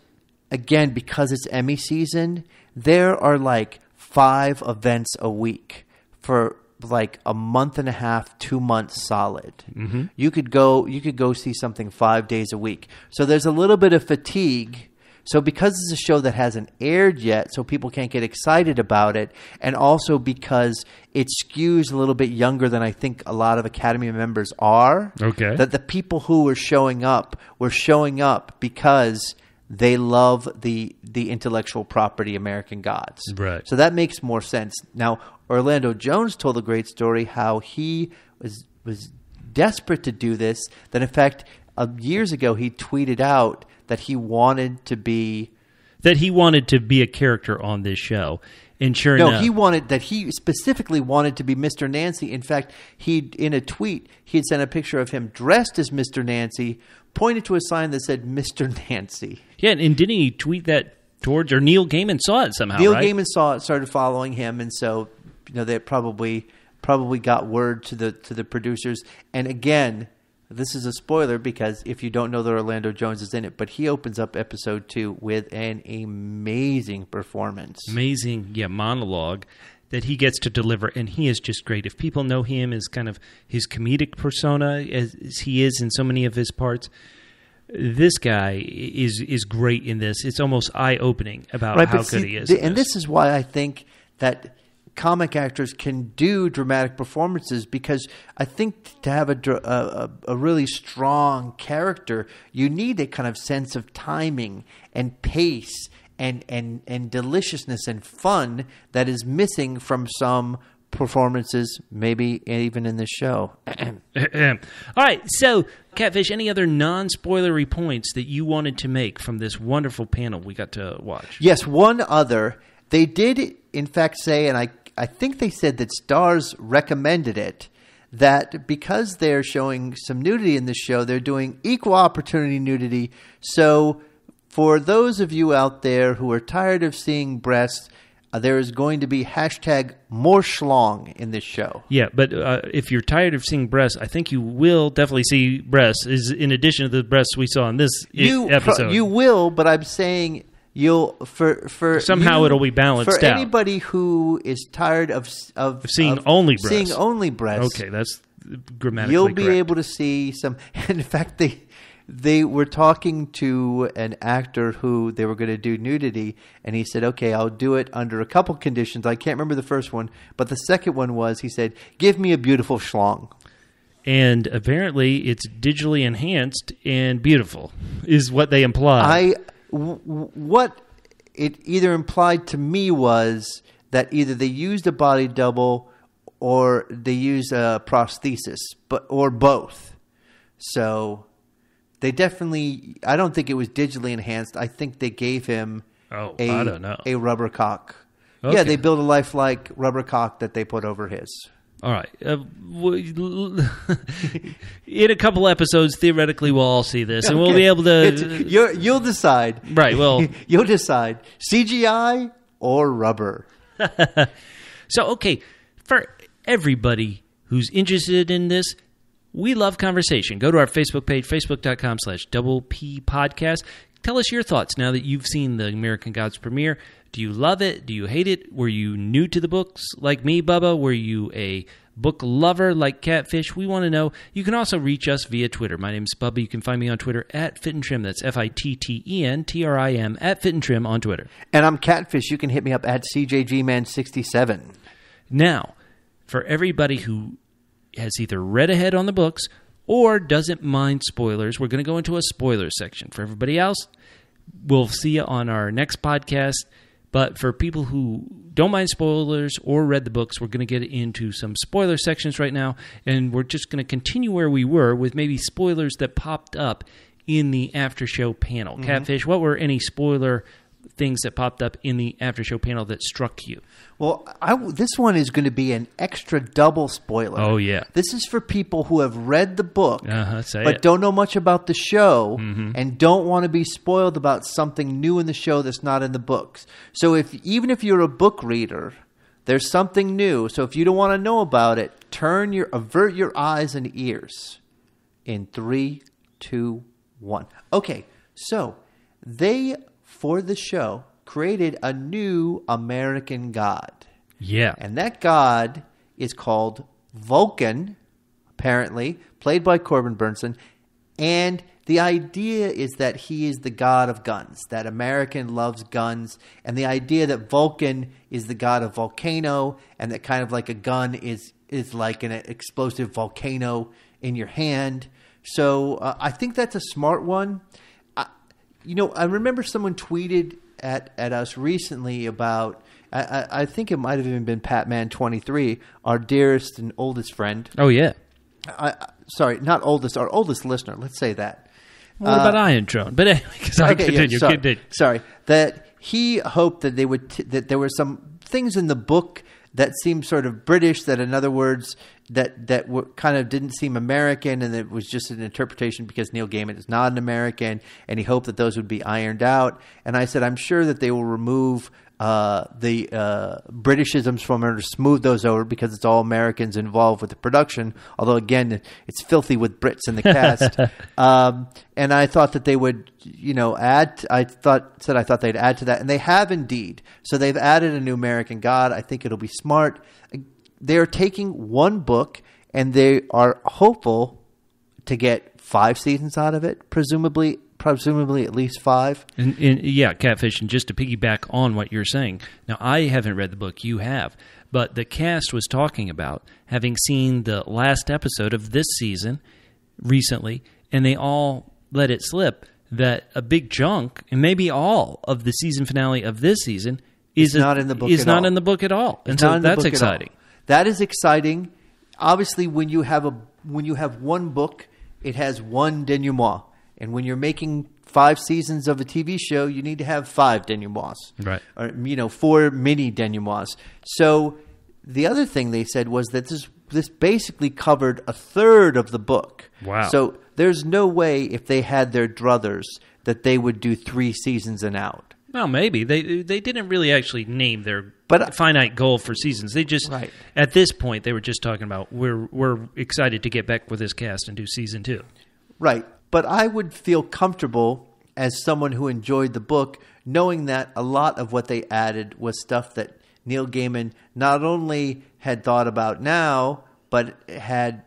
again, because it's Emmy season, there are like five events a week for like a month and a half, two months solid. Mm-hmm. You could go. You could go see something five days a week. So there's a little bit of fatigue. So because it's a show that hasn't aired yet, so people can't get excited about it, and also because it skews a little bit younger than I think a lot of Academy members are. Okay. That the people who were showing up were showing up because they love the the intellectual property American Gods. Right. So that makes more sense. Now Orlando Jones told a great story how he was was desperate to do this. That in fact, uh, years ago he tweeted out that he wanted to be that he wanted to be a character on this show. And sure no, enough, he wanted that he specifically wanted to be Mr. Nancy. In fact, he in a tweet he had sent a picture of him dressed as Mr. Nancy, pointed to a sign that said Mr. Nancy. yeah, and didn't he tweet that towards, or Neil Gaiman saw it somehow, Neil right? Gaiman saw it, started following him, and so you know they probably probably got word to the to the producers. And again, this is a spoiler because if you don't know that Orlando Jones is in it, but he opens up episode two with an amazing performance. amazing yeah monologue that he gets to deliver and he is just great. If people know him as kind of his comedic persona as, as he is in so many of his parts this guy is is great in this. It's almost eye-opening about how but good see, he is th- and this. is why I think that comic actors can do dramatic performances because I think to have a, a, a really strong character, you need a kind of sense of timing and pace and, and, and deliciousness and fun that is missing from some performances, maybe even in the show. <clears throat> all right so catfish any other non-spoilery points that you wanted to make from this wonderful panel we got to watch Yes, one other. They did, in fact, say, and I, I think they said that Starz recommended it, that because they're showing some nudity in this show, they're doing equal opportunity nudity. So, for those of you out there who are tired of seeing breasts, uh, there is going to be hashtag more schlong in this show. Yeah, but uh, if you're tired of seeing breasts, I think you will definitely see breasts. Is in addition to the breasts we saw in this you episode. you will, but I'm saying you'll for for Somehow you- it'll be balanced for out. anybody who is tired of of, seeing of only seeing breasts. only breasts. okay, that's grammatically you'll be correct. able to see some. <laughs> In fact, they they were talking to an actor who they were going to do nudity, and he said, "Okay, I'll do it under a couple conditions. I can't remember the first one, but the second one was he said, "Give me a beautiful schlong." and apparently it's digitally enhanced and beautiful, is what they imply. I w- what it either implied to me was that either they used a body double or they used a prosthesis, but or both. So they definitely. I don't think it was digitally enhanced. I think they gave him Oh, a I don't know. a rubber cock. Okay. Yeah, they built a lifelike rubber cock that they put over his. All right. Uh, <laughs> in a couple episodes, theoretically, we'll all see this, and we'll be able to. you're, you'll decide. Right. Well, <laughs> You'll decide CGI or rubber. <laughs> So, okay, for everybody who's interested in this, we love conversation. Go to our Facebook page, facebook.com slash double P podcast. Tell us your thoughts now that you've seen the American Gods premiere. Do you love it? Do you hate it? Were you new to the books like me, Bubba? Were you a book lover like Catfish? We want to know. You can also reach us via Twitter. My name's Bubba. You can find me on Twitter at FittenTrim. That's F I T T E N T R I M at FittenTrim on Twitter. And I'm Catfish. You can hit me up at CJGman67. Now, for everybody who has either read ahead on the books or doesn't mind spoilers, we're going to go into a spoiler section. For everybody else, we'll see you on our next podcast. But for people who don't mind spoilers or read the books, we're going to get into some spoiler sections right now. And we're just going to continue where we were with maybe spoilers that popped up in the after show panel. Mm-hmm. Catfish, what were any spoiler things that popped up in the after show panel that struck you? Well, I, this one is going to be an extra double spoiler. Oh, yeah. This is for people who have read the book, Uh-huh, but it. don't know much about the show and don't want to be spoiled about something new in the show that's not in the books. So, if even if you're a book reader, there's something new. So, if you don't want to know about it, turn your avert your eyes and ears. In three, two, one. Okay, so they for the show created a new American god. Yeah. And that god is called Vulcan, apparently, played by Corbin Bernsen. And the idea is that he is the god of guns, that American loves guns. And the idea that Vulcan is the god of volcano, and that kind of like a gun is, is like an explosive volcano in your hand. So uh, I think that's a smart one. You know, I remember someone tweeted at, at us recently about. I, I, I think it might have even been Patman twenty three, our dearest and oldest friend. Oh yeah. I, I- sorry, not oldest, our oldest listener. Let's say that. What about Iron Drone? But anyway, because I Uh, Okay, yeah, continue, sorry, continue. sorry. That he hoped that they would t- that there were some things in the book that seemed sort of British. That, in other words, that that were kind of didn't seem American, and it was just an interpretation because Neil Gaiman is not an American, and he hoped that those would be ironed out. And I said, I'm sure that they will remove. Uh, the uh, Britishisms from her to smooth those over because it's all Americans involved with the production. Although again, it's filthy with Brits in the cast. <laughs> um, and I thought that they would, you know, add. I thought said I thought they'd add to that, and they have indeed. So they've added a new American God. I think it'll be smart. They're taking one book, and they are hopeful to get five seasons out of it. Presumably, presumably at least five. And, and yeah, catfish. And just to piggyback on what you're saying, now I haven't read the book. You have, but the cast was talking about having seen the last episode of this season recently, and they all let it slip that a big chunk, and maybe all of the season finale of this season is It's not in the book Is at not all. in the book at all, and It's so not in the that's book at all. exciting. That is exciting. Obviously, when you have a when you have one book, it has one denouement, and when you're making five seasons of a TV show, you need to have five denouements, Right. Or you know, four mini denouements. So the other thing they said was that this this basically covered a third of the book. Wow. So there's no way if they had their druthers that they would do three seasons and out. Well, maybe they they didn't really actually name their But- finite goal for seasons. They just Right. at this point they were just talking about we're we're excited to get back with this cast and do season two. Right. But I would feel comfortable as someone who enjoyed the book knowing that a lot of what they added was stuff that Neil Gaiman not only had thought about now, but had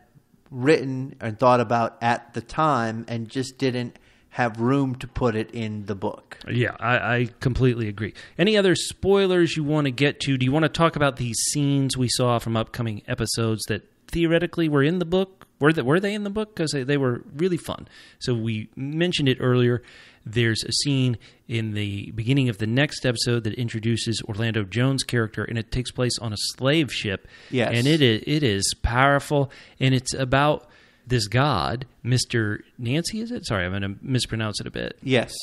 written and thought about at the time and just didn't have room to put it in the book. Yeah, I, I completely agree. Any other spoilers you want to get to? Do you want to talk about these scenes we saw from upcoming episodes that theoretically were in the book Were they, were they in the book? Because they, they were really fun. So we mentioned it earlier. There's a scene in the beginning of the next episode that introduces Orlando Jones' character, and it takes place on a slave ship. Yes. and it is, it is powerful, and it's about this god, Mister Nancy. Is it? Sorry, I'm going to mispronounce it a bit Yes.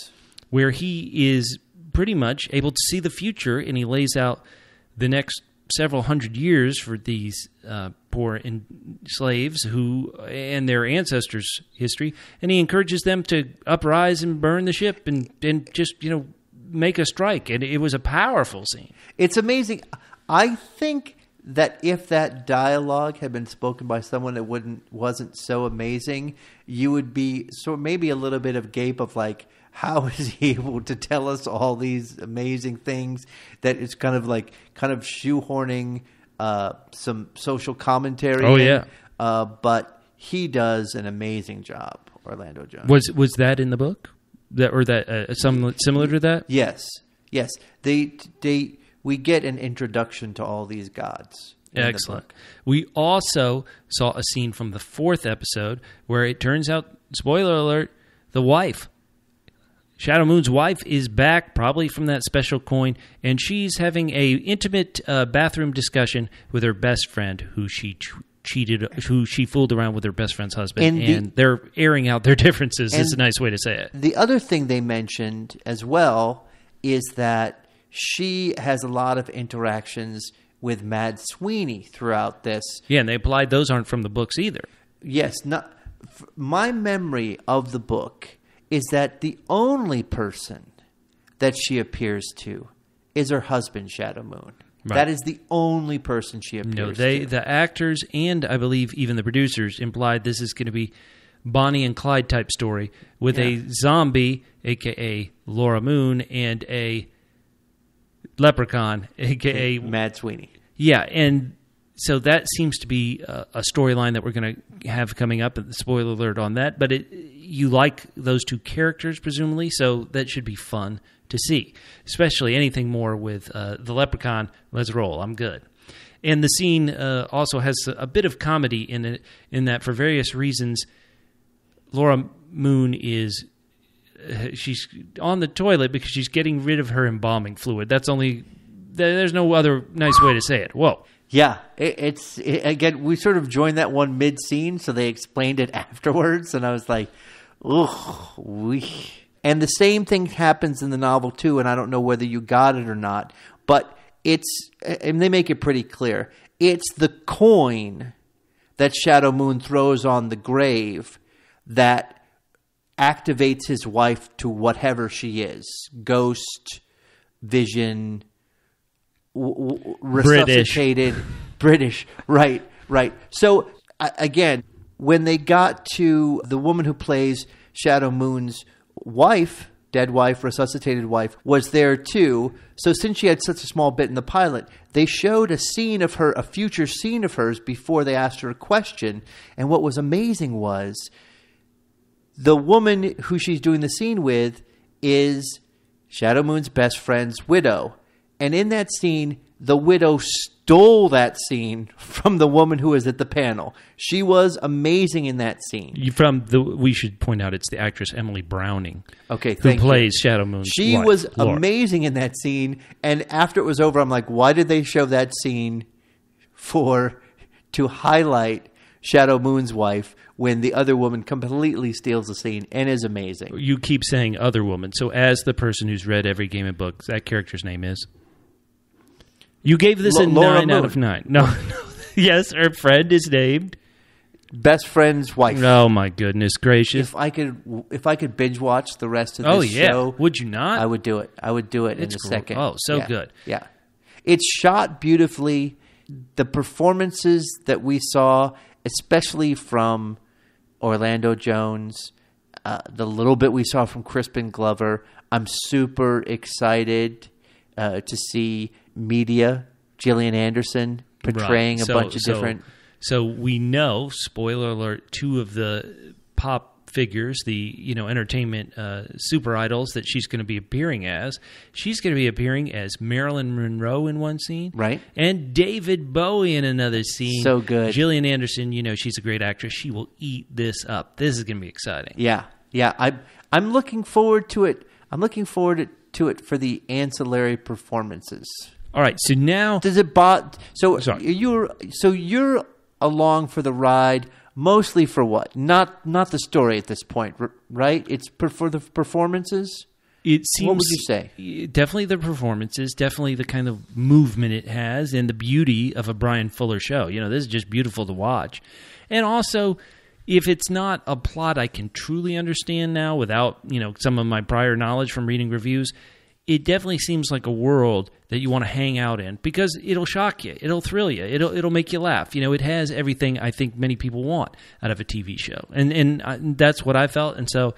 where he is pretty much able to see the future and he lays out the next several hundred years for these uh, poor in- slaves who and their ancestors' history, and he encourages them to uprise and burn the ship and and just you know make a strike. And it was a powerful scene. It's amazing. I think that if that dialogue had been spoken by someone that wouldn't wasn't so amazing, you would be so maybe a little bit of gape of like, how <laughs> is he able to tell us all these amazing things that it's kind of like kind of shoehorning uh, some social commentary. Oh, in. yeah. uh, but he does an amazing job, Orlando Jones. Was was that in the book? That or that uh, some similar to that? Yes, yes. They they we get an introduction to all these gods. the Excellent. We also saw a scene from the fourth episode where it turns out, spoiler alert, the wife, Shadow Moon's wife, is back, probably from that special coin, and she's having a intimate uh, bathroom discussion with her best friend, who she ch- cheated, who she fooled around with her best friend's husband, And and, the- they're airing out their <laughs> differences. is a nice way to say it. The other thing they mentioned as well is that she has a lot of interactions with Mad Sweeney throughout this. Yeah, and they implied those aren't from the books either. Yes, not f- my memory of the book is that the only person that she appears to is her husband Shadow Moon. Right. That is the only person she appears No, they to. the actors and I believe even the producers implied this is going to be Bonnie and Clyde type story with Yeah. a zombie, aka Laura Moon, and a leprechaun, aka Mad Sweeney. yeah, and so that seems to be a, a storyline that we're going to have coming up. Spoiler alert on that, but it, you like those two characters presumably, so that should be fun to see. Especially anything more with uh, the Leprechaun. Let's roll. I'm good. And the scene uh, also has a bit of comedy in it, in that for various reasons, Laura Moon is uh, she's on the toilet because she's getting rid of her embalming fluid. That's only there's no other nice way to say it. Whoa. Yeah, it, it's it, again. We sort of joined that one mid scene, so they explained it <laughs> afterwards, and I was like, "Ugh." We. And the same thing happens in the novel too, and I don't know whether you got it or not, but it's and they make it pretty clear. It's the coin that Shadow Moon throws on the grave that activates his wife to whatever she is ghost, vision, w- w- resuscitated British. Right, right. So a- again, when they got to the woman who plays Shadow Moon's wife, dead wife, resuscitated wife, was there too. So since she had such a small bit in the pilot, they showed a scene of her, a future scene of hers before they asked her a question. And what was amazing was the woman who she's doing the scene with is Shadow Moon's best friend's widow. And in that scene, the widow stole that scene from the woman who was at the panel. She was amazing in that scene. You from the we should point out it's the actress Emily Browning Okay, who thank you. plays Shadow Moon's She wife, was Laura. amazing in that scene. And after it was over, I'm like, why did they show that scene for to highlight Shadow Moon's wife when the other woman completely steals the scene and is amazing? You keep saying other woman. So as the person who's read every Gaiman book, that character's name is. You gave this Lo- a Laura nine out of nine. No, <laughs> no. yes, her friend is named. Best friend's wife. Oh my goodness gracious! If I could, if I could binge watch the rest of this Oh yeah, show, would you not? I would do it. I would do it It's in a gr- second. oh, so Yeah. good. Yeah, it's shot beautifully. The performances that we saw, especially from Orlando Jones, uh, the little bit we saw from Crispin Glover, I'm super excited uh, to see media. Gillian Anderson portraying Right. a bunch of so- different. So we know, spoiler alert, two of the pop figures, the you know entertainment uh, super idols that she's going to be appearing as. She's going to be appearing as Marilyn Monroe in one scene, Right. and David Bowie in another scene. So good. Gillian Anderson, you know she's a great actress. She will eat this up. This is going to be exciting. Yeah, yeah. I'm I'm looking forward to it. I'm looking forward to it for the ancillary performances. All right, so now Does it bot? So Sorry. you're so you're along for the ride mostly for what? Not not the story at this point, right? It's per, for the performances. It seems. What would you say? Definitely the performances, definitely the kind of movement it has, and the beauty of a Bryan Fuller show. You know, this is just beautiful to watch. And also, if it's not a plot I can truly understand now without, you know, some of my prior knowledge from reading reviews, it definitely seems like a world that you want to hang out in because it'll shock you, it'll thrill you, it'll it'll make you laugh. You know, it has everything I think many people want out of a TV show, and and I, that's what I felt. And so,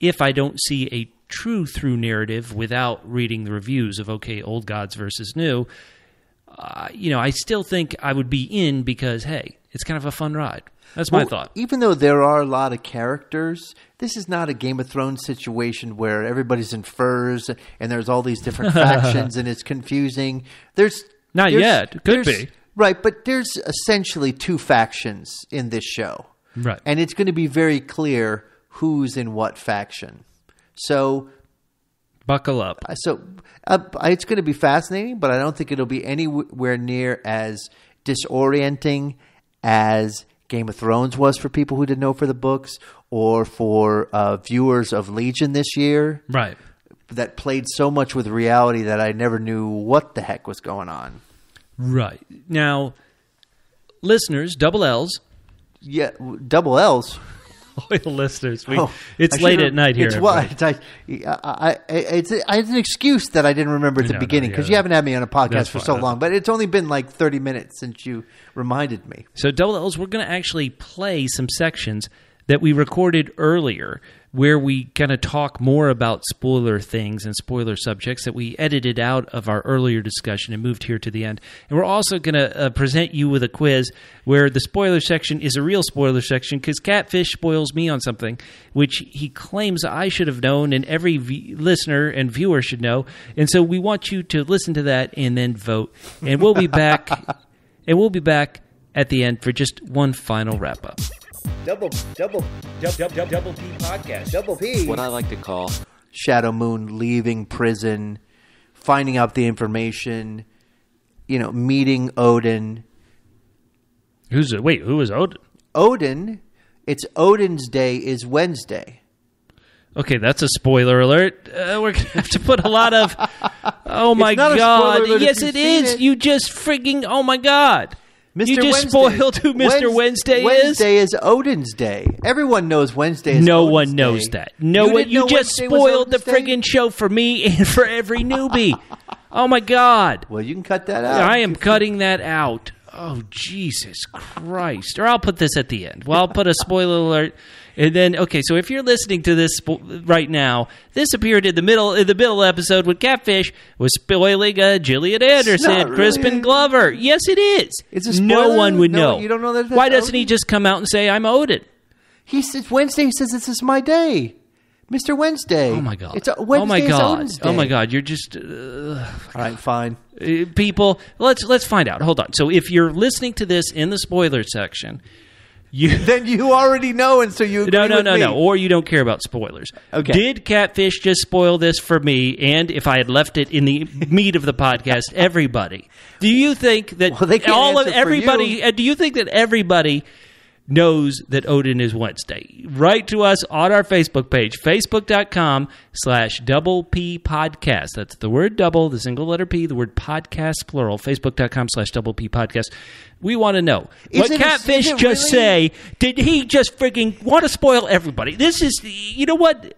if I don't see a true through narrative without reading the reviews of okay, old gods versus new, uh, you know, I still think I would be in because hey, it's kind of a fun ride. That's my Well, thought. Even though there are a lot of characters, this is not a Game of Thrones situation where everybody's in furs and there's all these different <laughs> factions and it's confusing. There's Not there's- yet. Could be. right, but there's essentially two factions in this show, Right. And it's going to be very clear who's in what faction. So Buckle up. so uh, it's going to be fascinating, but I don't think it'll be anywhere near as disorienting as Game of Thrones was for people who didn't know for the books, or for uh, viewers of Legion this year Right. that played so much with reality that I never knew what the heck was going on. Right. Now, listeners, double L's, Yeah, double L's. <laughs> loyal listeners, we, Oh, it's late at night here. It's what I, I, I, it's, it's an excuse that I didn't remember at the No, no, beginning because yeah, you haven't had me on a podcast That's for fine, so long. But it's only been like thirty minutes since you reminded me. So, double L's, we're going to actually play some sections that we recorded earlier where we kind of talk more about spoiler things and spoiler subjects that we edited out of our earlier discussion and moved here to the end. And we're also going to uh, present you with a quiz where the spoiler section is a real spoiler section because Catfish spoils me on something which he claims I should have known and every v- listener and viewer should know. And so we want you to listen to that and then vote. And we'll be back. <laughs> and we'll be back at the end for just one final wrap up. Double, double, double, double, double P podcast. Double P. what I like to call Shadow Moon leaving prison, finding out the information, you know, meeting Odin. Who's it? Wait, who is Odin? Odin, it's Odin's day is Wednesday. Okay, that's a spoiler alert. Uh, we're gonna have to put a lot of. Oh my not a god! spoiler alert if Yes, you've it seen is. it. You just freaking. Oh my god! Mr. You just Wednesday. spoiled who Mr. Wednes- Wednesday is. Wednesday is Odin's day. Everyone knows Wednesday is No Odin's one day. knows that. No You one. You just Wednesday spoiled the day? friggin' show for me <laughs> and for every newbie. <laughs> oh my god! Well, you can cut that out. I am cutting that out. Oh Jesus Christ! Or I'll put this at the end. Well, I'll put a spoiler alert, and then okay. So if you're listening to this right now, this appeared in the middle in the middle episode when Catfish was spoiling uh, Gillian Anderson, really. Crispin Glover. Yes, it is. It's a spoiler? no one would No, know. you don't know that Why doesn't he just come out and say I'm Odin? He says Wednesday. He says this is my day, Mister Wednesday. Oh my god! It's a, oh my god! Odin's Oh my god! You're just. Uh, All right, fine. Uh, people let's let's find out hold on so if you're listening to this in the spoiler section you <laughs> Then you already know, and so you agree no no with no me. no or you don't care about spoilers Okay. did catfish just spoil this for me and if i had left it in the meat of the podcast everybody do you think that Well, they can't all of answer for everybody you. uh, do you think that everybody knows that Odin is Wednesday. Write to us on our Facebook page, facebook.com slash double P podcast. That's the word double, the single letter P, the word podcast plural, facebook.com slash double P podcast. We want to know. Is what it Catfish just really- say? Did he just freaking want to spoil everybody? This is, you know what?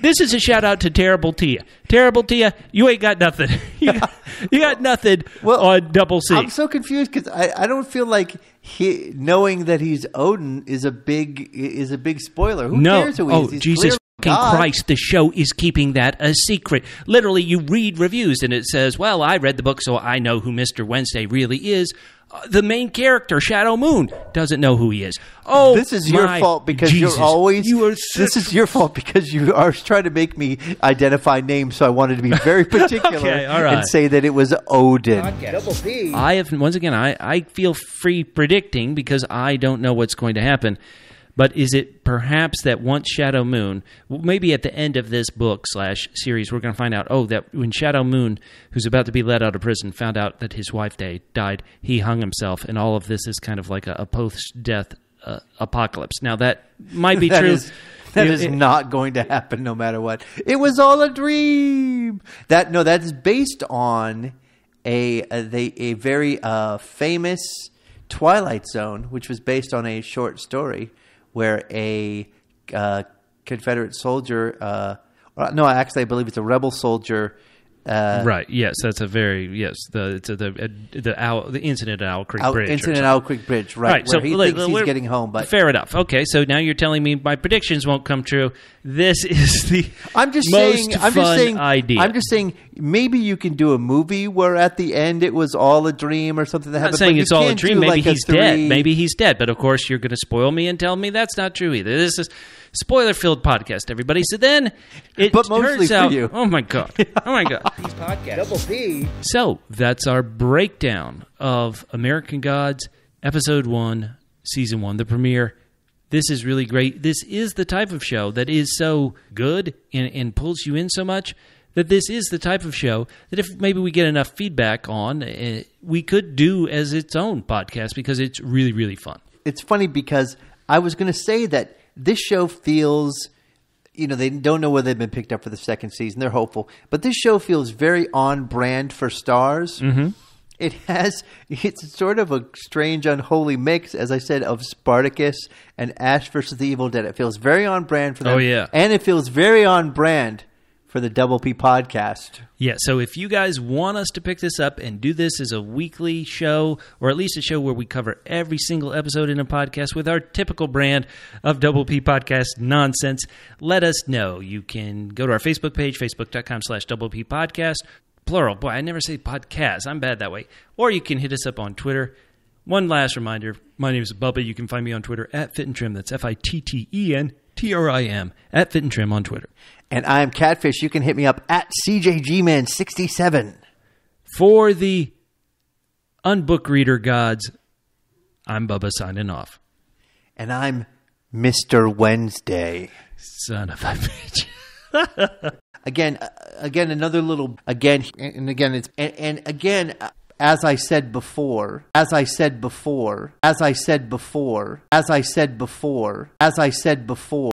This is a shout out to Terrible Tia. Terrible Tia, you ain't got nothing. <laughs> you, got, you got nothing Well, on double C. I'm so confused because I, I don't feel like he knowing that he's Odin is a big is a big spoiler. Who no. cares who he oh, is? He's Jesus God. Christ, the show is keeping that a secret. Literally, you read reviews and it says, Well, I read the book, so I know who Mr. Wednesday really is. Uh, the main character, Shadow Moon, doesn't know who he is. Oh, This is your fault because Jesus. you're always. You are this is your fault because you are trying to make me identify names. So I wanted to be very <laughs> particular Okay, all right. and say that it was Odin. Podcast. Double P. I have once again I, I feel free predicting because I don't know what's going to happen. But is it perhaps that once Shadow Moon, maybe at the end of this book slash series, we're going to find out, oh, that when Shadow Moon, who's about to be let out of prison, found out that his wife day, died, he hung himself, and all of this is kind of like a, a post-death uh, apocalypse. Now that might be <laughs> That true. is- that It- is it- not going to happen no matter what. It was all a dream. That no, that is based on a a, they, a very uh, famous Twilight Zone, which was based on a short story where a uh, Confederate soldier. Uh, no, actually, I believe it's a rebel soldier. Uh, right. Yes, that's a very yes. The it's a, the uh, the owl, the incident at Owl Creek out, Bridge. incident at Owl Creek Bridge, right? Right, where so he like, thinks he's getting home, but fair enough. Okay, so now you're telling me my predictions won't come true. This <laughs> is the I'm just saying. I'm just saying. idea. I'm just saying. Maybe you can do a movie where at the end it was all a dream or something that I'm happened. not saying it's all a dream. Maybe like he's dead. Maybe he's dead. But of course, you're going to spoil me and tell me that's not true either. This is spoiler filled podcast, everybody. So then it But mostly turns for out. you. Oh my god! Oh my god! <laughs> These podcasts. Double P. So that's our breakdown of American Gods, episode one, season one, the premiere. This is really great. This is the type of show that is so good and, and pulls you in so much that this is the type of show that if maybe we get enough feedback on, uh, we could do as its own podcast because it's really, really fun. It's funny because I was going to say that this show feels. You know, they don't know whether they've been picked up for the second season. They're hopeful, but this show feels very on brand for Starz. Mm-hmm. It has it's sort of a strange, unholy mix, as I said, of Spartacus and Ash versus the Evil Dead. It feels very on brand for them. Oh, yeah. and it feels very on brand for the Double P podcast. Yeah, so if you guys want us to pick this up and do this as a weekly show, or at least a show where we cover every single episode in a podcast with our typical brand of Double P Podcast nonsense, let us know. You can go to our Facebook page, facebook.com slash Double P Podcast, plural. Boy, I never say podcast. I'm bad that way. Or you can hit us up on Twitter. One last reminder my name is Bubba. You can find me on Twitter at FittenTrim. That's F I T T E N T R I M, at FittenTrim on Twitter. And I'm Catfish. You can hit me up at CJGman67. For the unbook reader gods, I'm Bubba signing off. And I'm Mr. Wednesday. Son of a bitch. <laughs> Again, uh, again, another little, again, and again, it's, and, and again, uh, as I said before, as I said before, as I said before, as I said before, as I said before.